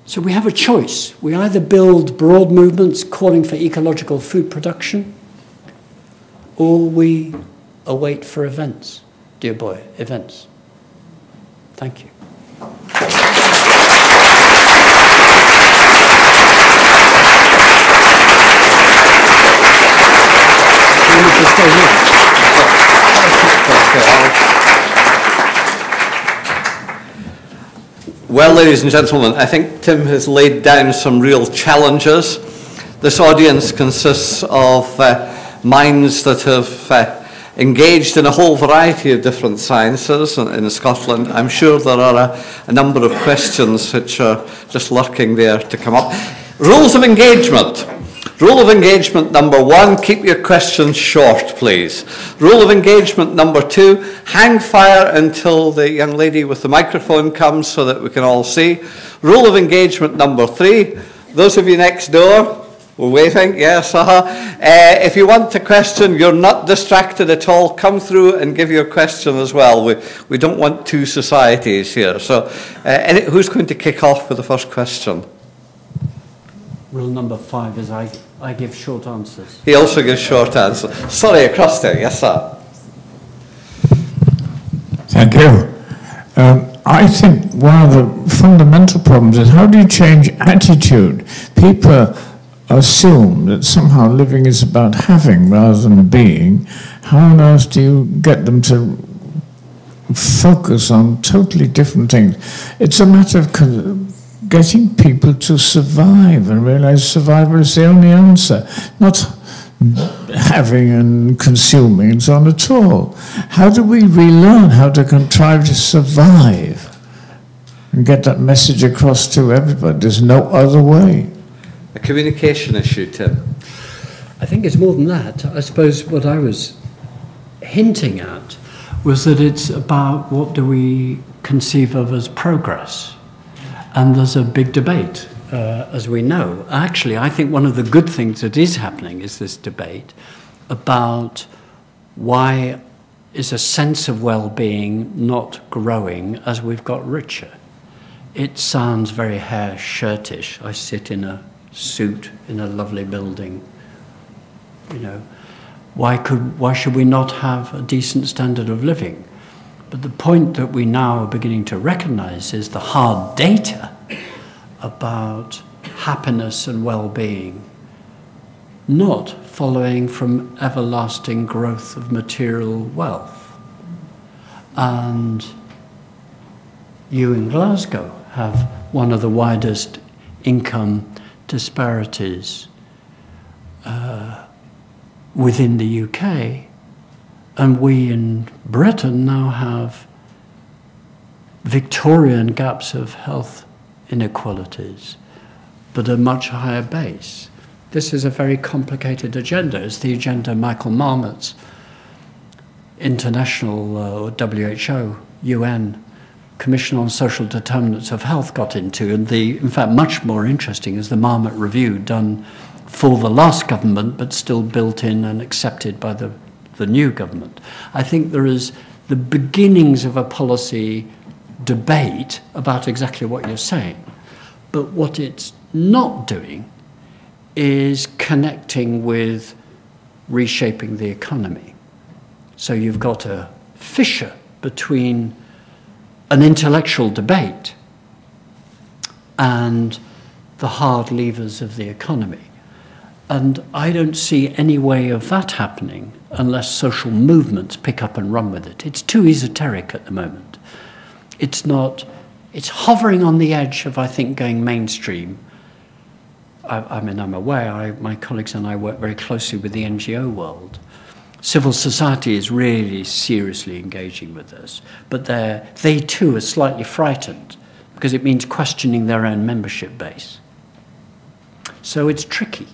S2: So we have a choice. We either build broad movements calling for ecological food production, or we await for events, dear boy, events. Thank you.
S1: Well, ladies and gentlemen, I think Tim has laid down some real challenges. This audience consists of uh, minds that have uh, engaged in a whole variety of different sciences in, Scotland. I'm sure there are a, a number of questions which are just lurking there to come up. Rules of engagement. Rule of engagement number one, keep your questions short, please. Rule of engagement number two, hang fire until the young lady with the microphone comes so that we can all see. Rule of engagement number three, those of you next door, we're waiting, yes, uh-huh. Uh, if you want to question, you're not distracted at all, come through and give your question as well. We, we don't want two societies here. So, uh, any, who's going to kick off with the first question?
S2: Rule number five is I, I give short answers.
S1: He also gives short answers. Sorry, across there. Yes, sir.
S3: Thank you. Um, I think one of the fundamental problems is how do you change attitude? People assume that somehow living is about having rather than being. How on earth do you get them to focus on totally different things? It's a matter of getting people to survive and realize survival is the only answer, not having and consuming and so on at all. How do we relearn how to contrive to survive and get that message across to everybody? There's no other way.
S1: A communication issue, Tim.
S2: I think it's more than that. I suppose what I was hinting at was that it's about what do we conceive of as progress. And there's a big debate, uh, as we know. Actually, I think one of the good things that is happening is this debate about why is a sense of well-being not growing as we've got richer. It sounds very hair shirtish. I sit in a suit in a lovely building. You know, why could why should we not have a decent standard of living? But the point that we now are beginning to recognize is the hard data about happiness and well being, not following from everlasting growth of material wealth. And you in Glasgow have one of the widest income disparities uh, within the UK and we in Britain now have Victorian gaps of health inequalities, but a much higher base. This is a very complicated agenda. It's the agenda Michael Marmot's international uh, WHO, UN Commission on Social Determinants of Health got into, and the, in fact, much more interesting is the Marmot Review done for the last government, but still built in and accepted by the the new government. I think there is the beginnings of a policy debate about exactly what you're saying. But what it's not doing is connecting with reshaping the economy. So you've got a fissure between an intellectual debate and the hard levers of the economy. And I don't see any way of that happening unless social movements pick up and run with it. It's too esoteric at the moment. It's not, it's hovering on the edge of, I think, going mainstream. I, I mean, I'm aware, I, my colleagues and I work very closely with the NGO world. Civil society is really seriously engaging with this, but they too are slightly frightened because it means questioning their own membership base. So it's tricky.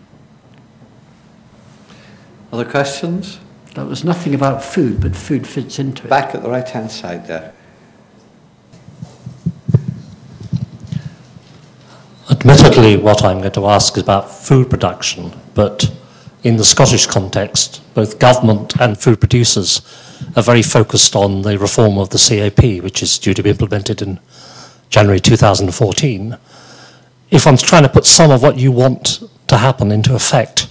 S1: Other questions?
S2: That was nothing about food, but food fits into it.
S1: Back at the right hand side there.
S4: Admittedly, what I'm going to ask is about food production, but in the Scottish context, both government and food producers are very focused on the reform of the CAP, which is due to be implemented in January 2014. If I'm trying to put some of what you want to happen into effect,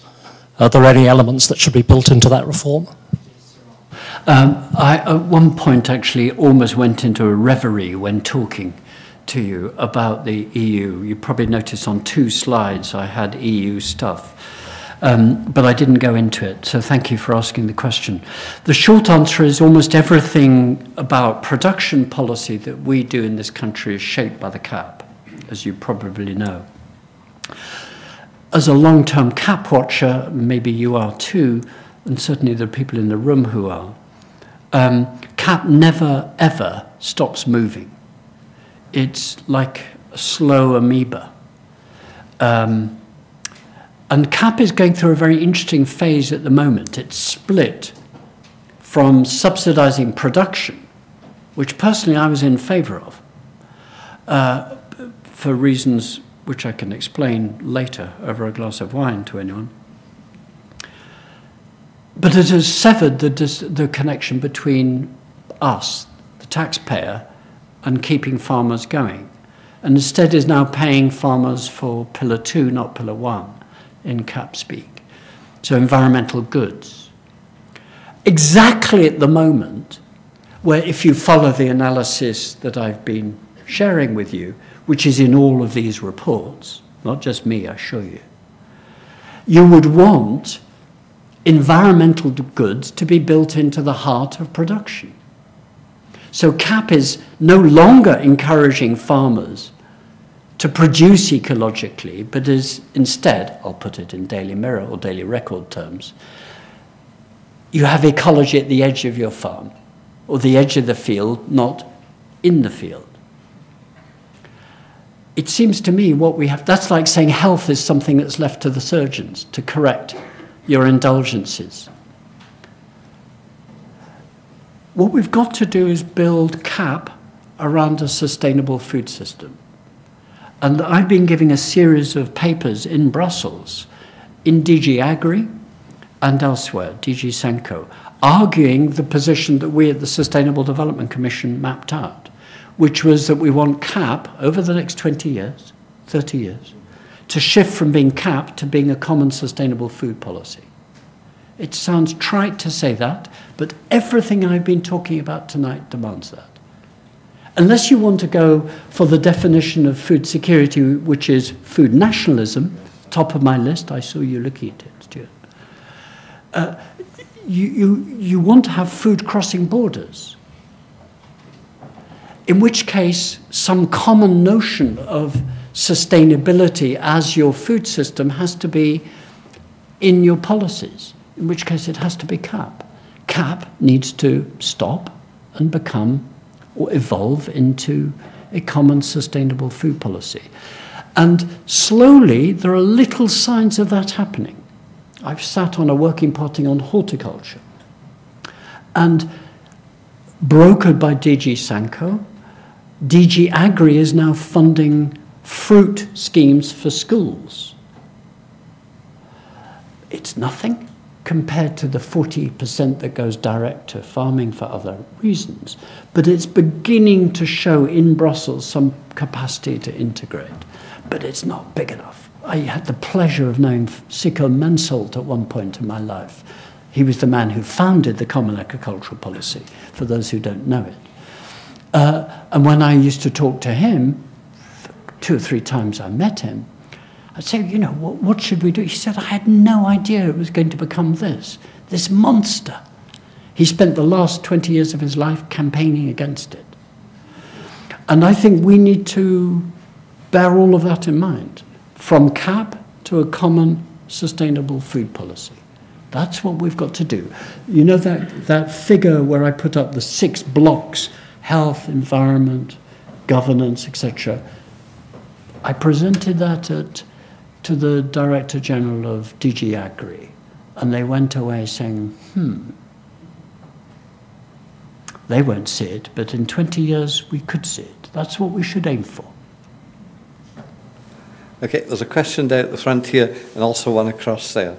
S4: are there any elements that should be built into that reform?
S2: Um, I, at one point, actually, almost went into a reverie when talking to you about the EU. You probably noticed on two slides I had EU stuff. Um, but I didn't go into it, so thank you for asking the question. The short answer is almost everything about production policy that we do in this country is shaped by the CAP, as you probably know. As a long term CAP watcher, maybe you are too, and certainly there are people in the room who are, um, CAP never ever stops moving. It's like a slow amoeba. Um, and CAP is going through a very interesting phase at the moment. It's split from subsidizing production, which personally I was in favor of, uh, for reasons which I can explain later over a glass of wine to anyone. But it has severed the, the connection between us, the taxpayer, and keeping farmers going. And instead is now paying farmers for pillar two, not pillar one in CAP speak. So environmental goods. Exactly at the moment where if you follow the analysis that I've been sharing with you, which is in all of these reports, not just me, I assure you, you would want environmental goods to be built into the heart of production. So CAP is no longer encouraging farmers to produce ecologically, but is instead, I'll put it in Daily Mirror or Daily Record terms, you have ecology at the edge of your farm or the edge of the field, not in the field. It seems to me what we have, that's like saying health is something that's left to the surgeons to correct your indulgences. What we've got to do is build CAP around a sustainable food system. And I've been giving a series of papers in Brussels, in DG Agri and elsewhere, DG Sanco, arguing the position that we at the Sustainable Development Commission mapped out, which was that we want CAP over the next 20 years, 30 years, to shift from being CAP to being a common sustainable food policy. It sounds trite to say that, but everything I've been talking about tonight demands that. Unless you want to go for the definition of food security, which is food nationalism, top of my list, I saw you looking at it, Stuart. Uh, you, you, you want to have food crossing borders. In which case, some common notion of sustainability as your food system has to be in your policies, in which case it has to be CAP. CAP needs to stop and become evolve into a common sustainable food policy. And slowly, there are little signs of that happening. I've sat on a working party on horticulture. And brokered by DG Sanco, DG Agri is now funding fruit schemes for schools. It's nothing compared to the 40% that goes direct to farming for other reasons. But it's beginning to show in Brussels some capacity to integrate. But it's not big enough. I had the pleasure of knowing Sicco Mansholt at one point in my life, He was the man who founded the Common Agricultural Policy, for those who don't know it. Uh, and when I used to talk to him, two or three times I met him, I'd say, you know, what, what should we do? He said, I had no idea it was going to become this, this monster. He spent the last 20 years of his life campaigning against it. And I think we need to bear all of that in mind, from CAP to a common sustainable food policy. That's what we've got to do. You know that, that figure where I put up the six blocks health, environment, governance, etc. I presented that at, to the Director General of DG Agri, and they went away saying, hmm, they won't see it, but in 20 years we could see it. That's what we should aim for.
S1: Okay, there's a question down at the front here and also one across there.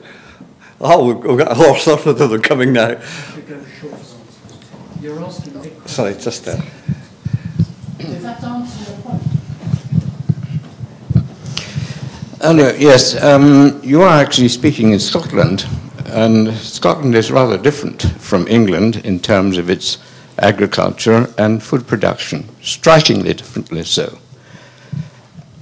S1: Oh, we've, we've got a horse off of them coming now.
S2: You're asking
S1: Sorry, just there.
S2: Did that answer your point?
S5: Hello, yes. Um, you are actually speaking in Scotland, and Scotland is rather different from England in terms of its agriculture and food production, strikingly differently so.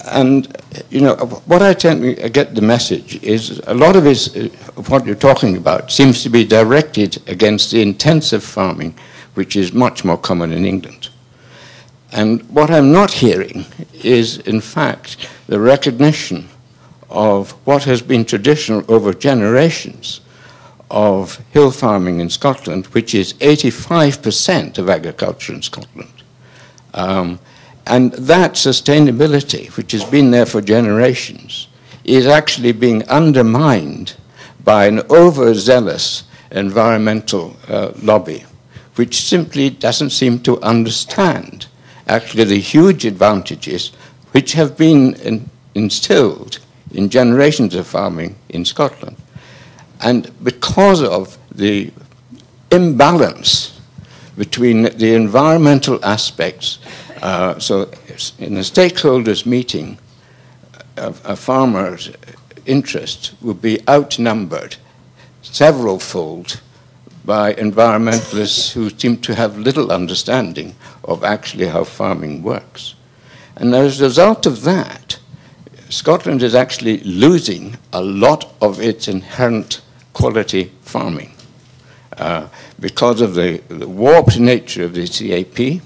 S5: And, you know, what I tend to get the message is a lot of, of what you're talking about seems to be directed against the intensive farming, which is much more common in England. And what I'm not hearing is, in fact, the recognition of what has been traditional over generations of hill farming in Scotland, which is 85% of agriculture in Scotland. Um, and that sustainability, which has been there for generations, is actually being undermined by an overzealous environmental uh, lobby, which simply doesn't seem to understand actually the huge advantages which have been in, instilled in generations of farming in Scotland. And because of the imbalance between the environmental aspects uh, so in a stakeholders meeting, a, a farmer's interest would be outnumbered several fold by environmentalists who seem to have little understanding of actually how farming works. And as a result of that, Scotland is actually losing a lot of its inherent quality farming uh, because of the, the warped nature of the CAP,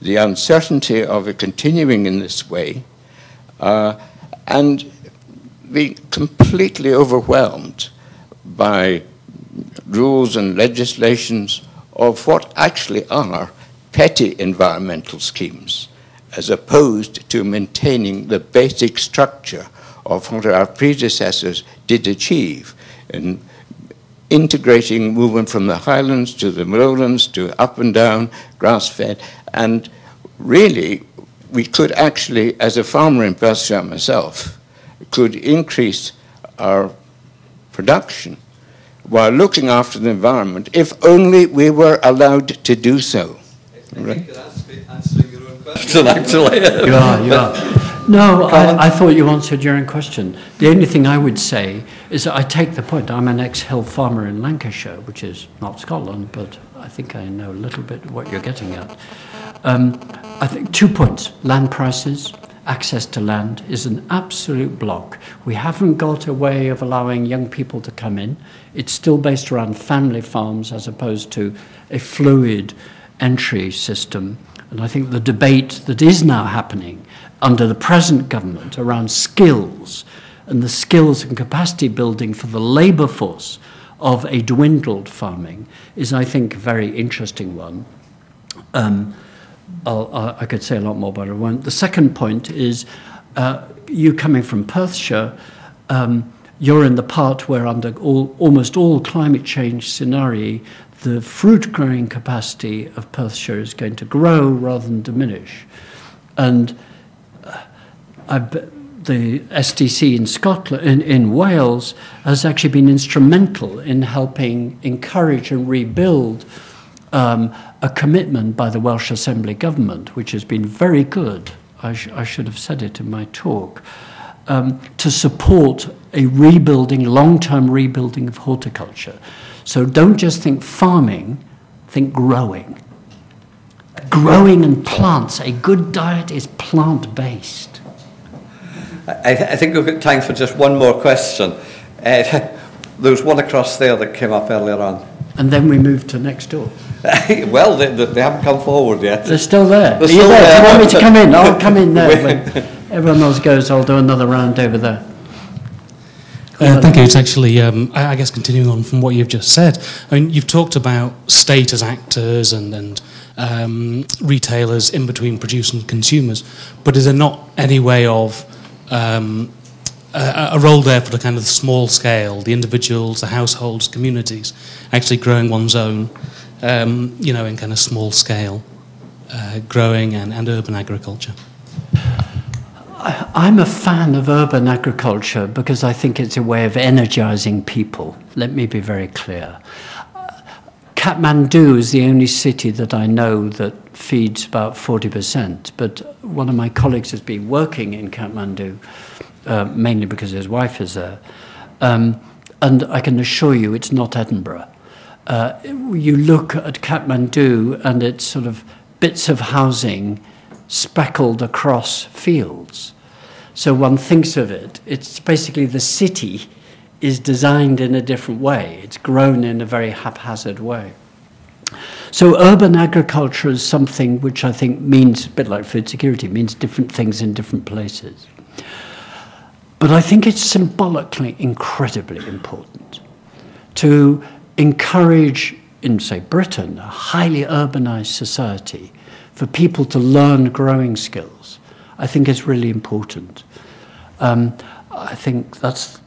S5: the uncertainty of it continuing in this way, uh, and being completely overwhelmed by rules and legislations of what actually are petty environmental schemes, as opposed to maintaining the basic structure of what our predecessors did achieve in integrating movement from the highlands to the lowlands to up and down, grass fed, and really, we could actually, as a farmer in Perthshire myself, could increase our production while looking after the environment if only we were allowed to do so.
S1: Right? actually.
S2: You are, you are. No, I, I, thought you answered your own question. The only thing I would say is that I take the point. I'm an ex-hill farmer in Lancashire, which is not Scotland, but I think I know a little bit what you're getting at. Um, I think two points. Land prices, access to land is an absolute block. We haven't got a way of allowing young people to come in. It's still based around family farms as opposed to a fluid entry system. And I think the debate that is now happening under the present government around skills and the skills and capacity building for the labour force of a dwindled farming is, I think, a very interesting one. Um, i could say a lot more, but I won't. The second point is uh, you coming from Perthshire, um, you're in the part where, under all, almost all climate change scenarii, the fruit growing capacity of Perthshire is going to grow rather than diminish. And uh, the SDC in Scotland, in, in Wales, has actually been instrumental in helping encourage and rebuild um, a commitment by the Welsh Assembly government, which has been very good, I, sh I should have said it in my talk, um, to support a rebuilding, long term rebuilding of horticulture. So don't just think farming, think growing. Growing and plants. A good diet is plant based.
S1: I, I, think we've got time for just one more question. Uh, there was one across there that came up earlier on.
S2: And then we moved to next door.
S1: well, they, they, haven't come forward yet.
S2: They're still there.
S1: They're
S2: Are you
S1: still
S2: there?
S1: there.
S2: Do you want me to come in? I'll come in there. when everyone else goes, I'll do another round over there.
S6: Uh, thank you. It's actually, um, I, I, guess, continuing on from what you've just said. I mean, you've talked about state as actors and, and um, retailers in between producers and consumers, but is there not any way of um, a, a, role there for the kind of small scale, the individuals, the households, communities, actually growing one's own, um, you know, in kind of small scale uh, growing and, and urban agriculture?
S2: I'm a fan of urban agriculture because I think it's a way of energizing people. Let me be very clear. Kathmandu is the only city that I know that feeds about 40%, but one of my colleagues has been working in Kathmandu, uh, mainly because his wife is there. Um, and I can assure you it's not Edinburgh. Uh, you look at Kathmandu and it's sort of bits of housing speckled across fields. So one thinks of it, it's basically the city is designed in a different way. It's grown in a very haphazard way. So urban agriculture is something which I think means, a bit like food security, means different things in different places. But I think it's symbolically incredibly important to encourage, in, say, Britain, a highly urbanized society, for people to learn growing skills, I think is really important. Um, I think that's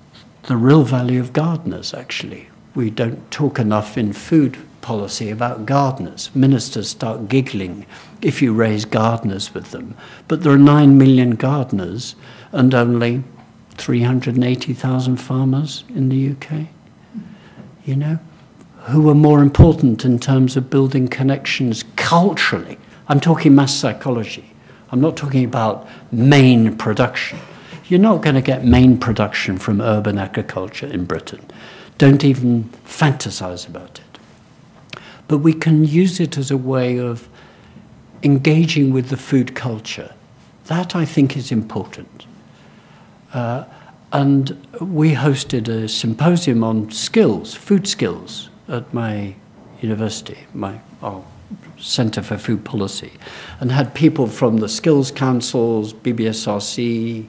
S2: the real value of gardeners, actually. We don't talk enough in food policy about gardeners. Ministers start giggling if you raise gardeners with them. But there are 9 million gardeners and only 380,000 farmers in the UK. You know? Who are more important in terms of building connections culturally I'm talking mass psychology. I'm not talking about main production. You're not going to get main production from urban agriculture in Britain. Don't even fantasize about it. But we can use it as a way of engaging with the food culture. That, I think, is important. Uh, and we hosted a symposium on skills, food skills, at my university, my oh, Centre for Food Policy, and had people from the skills councils, BBSRC,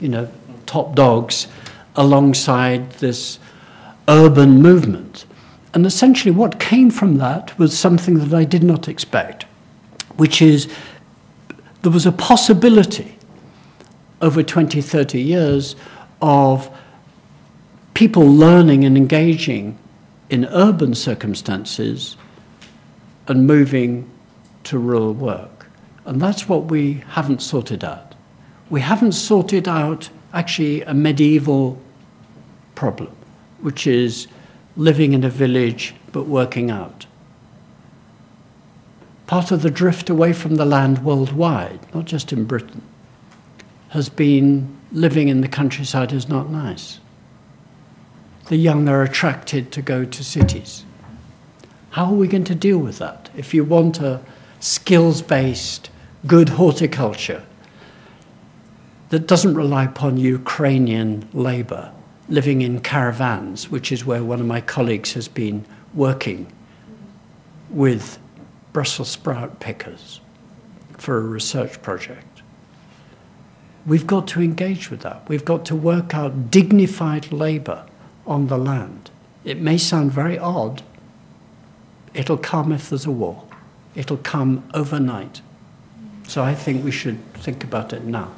S2: you know, top dogs, alongside this urban movement. And essentially, what came from that was something that I did not expect, which is there was a possibility over 20, 30 years of people learning and engaging in urban circumstances and moving to rural work. And that's what we haven't sorted out. We haven't sorted out actually a medieval problem, which is living in a village but working out. Part of the drift away from the land worldwide, not just in Britain, has been living in the countryside is not nice. The young are attracted to go to cities. How are we going to deal with that? If you want a skills based, good horticulture that doesn't rely upon Ukrainian labor living in caravans, which is where one of my colleagues has been working with Brussels sprout pickers for a research project. We've got to engage with that. We've got to work out dignified labor on the land. It may sound very odd, It'll come if there's a war. It'll come overnight. So I think we should think about it now.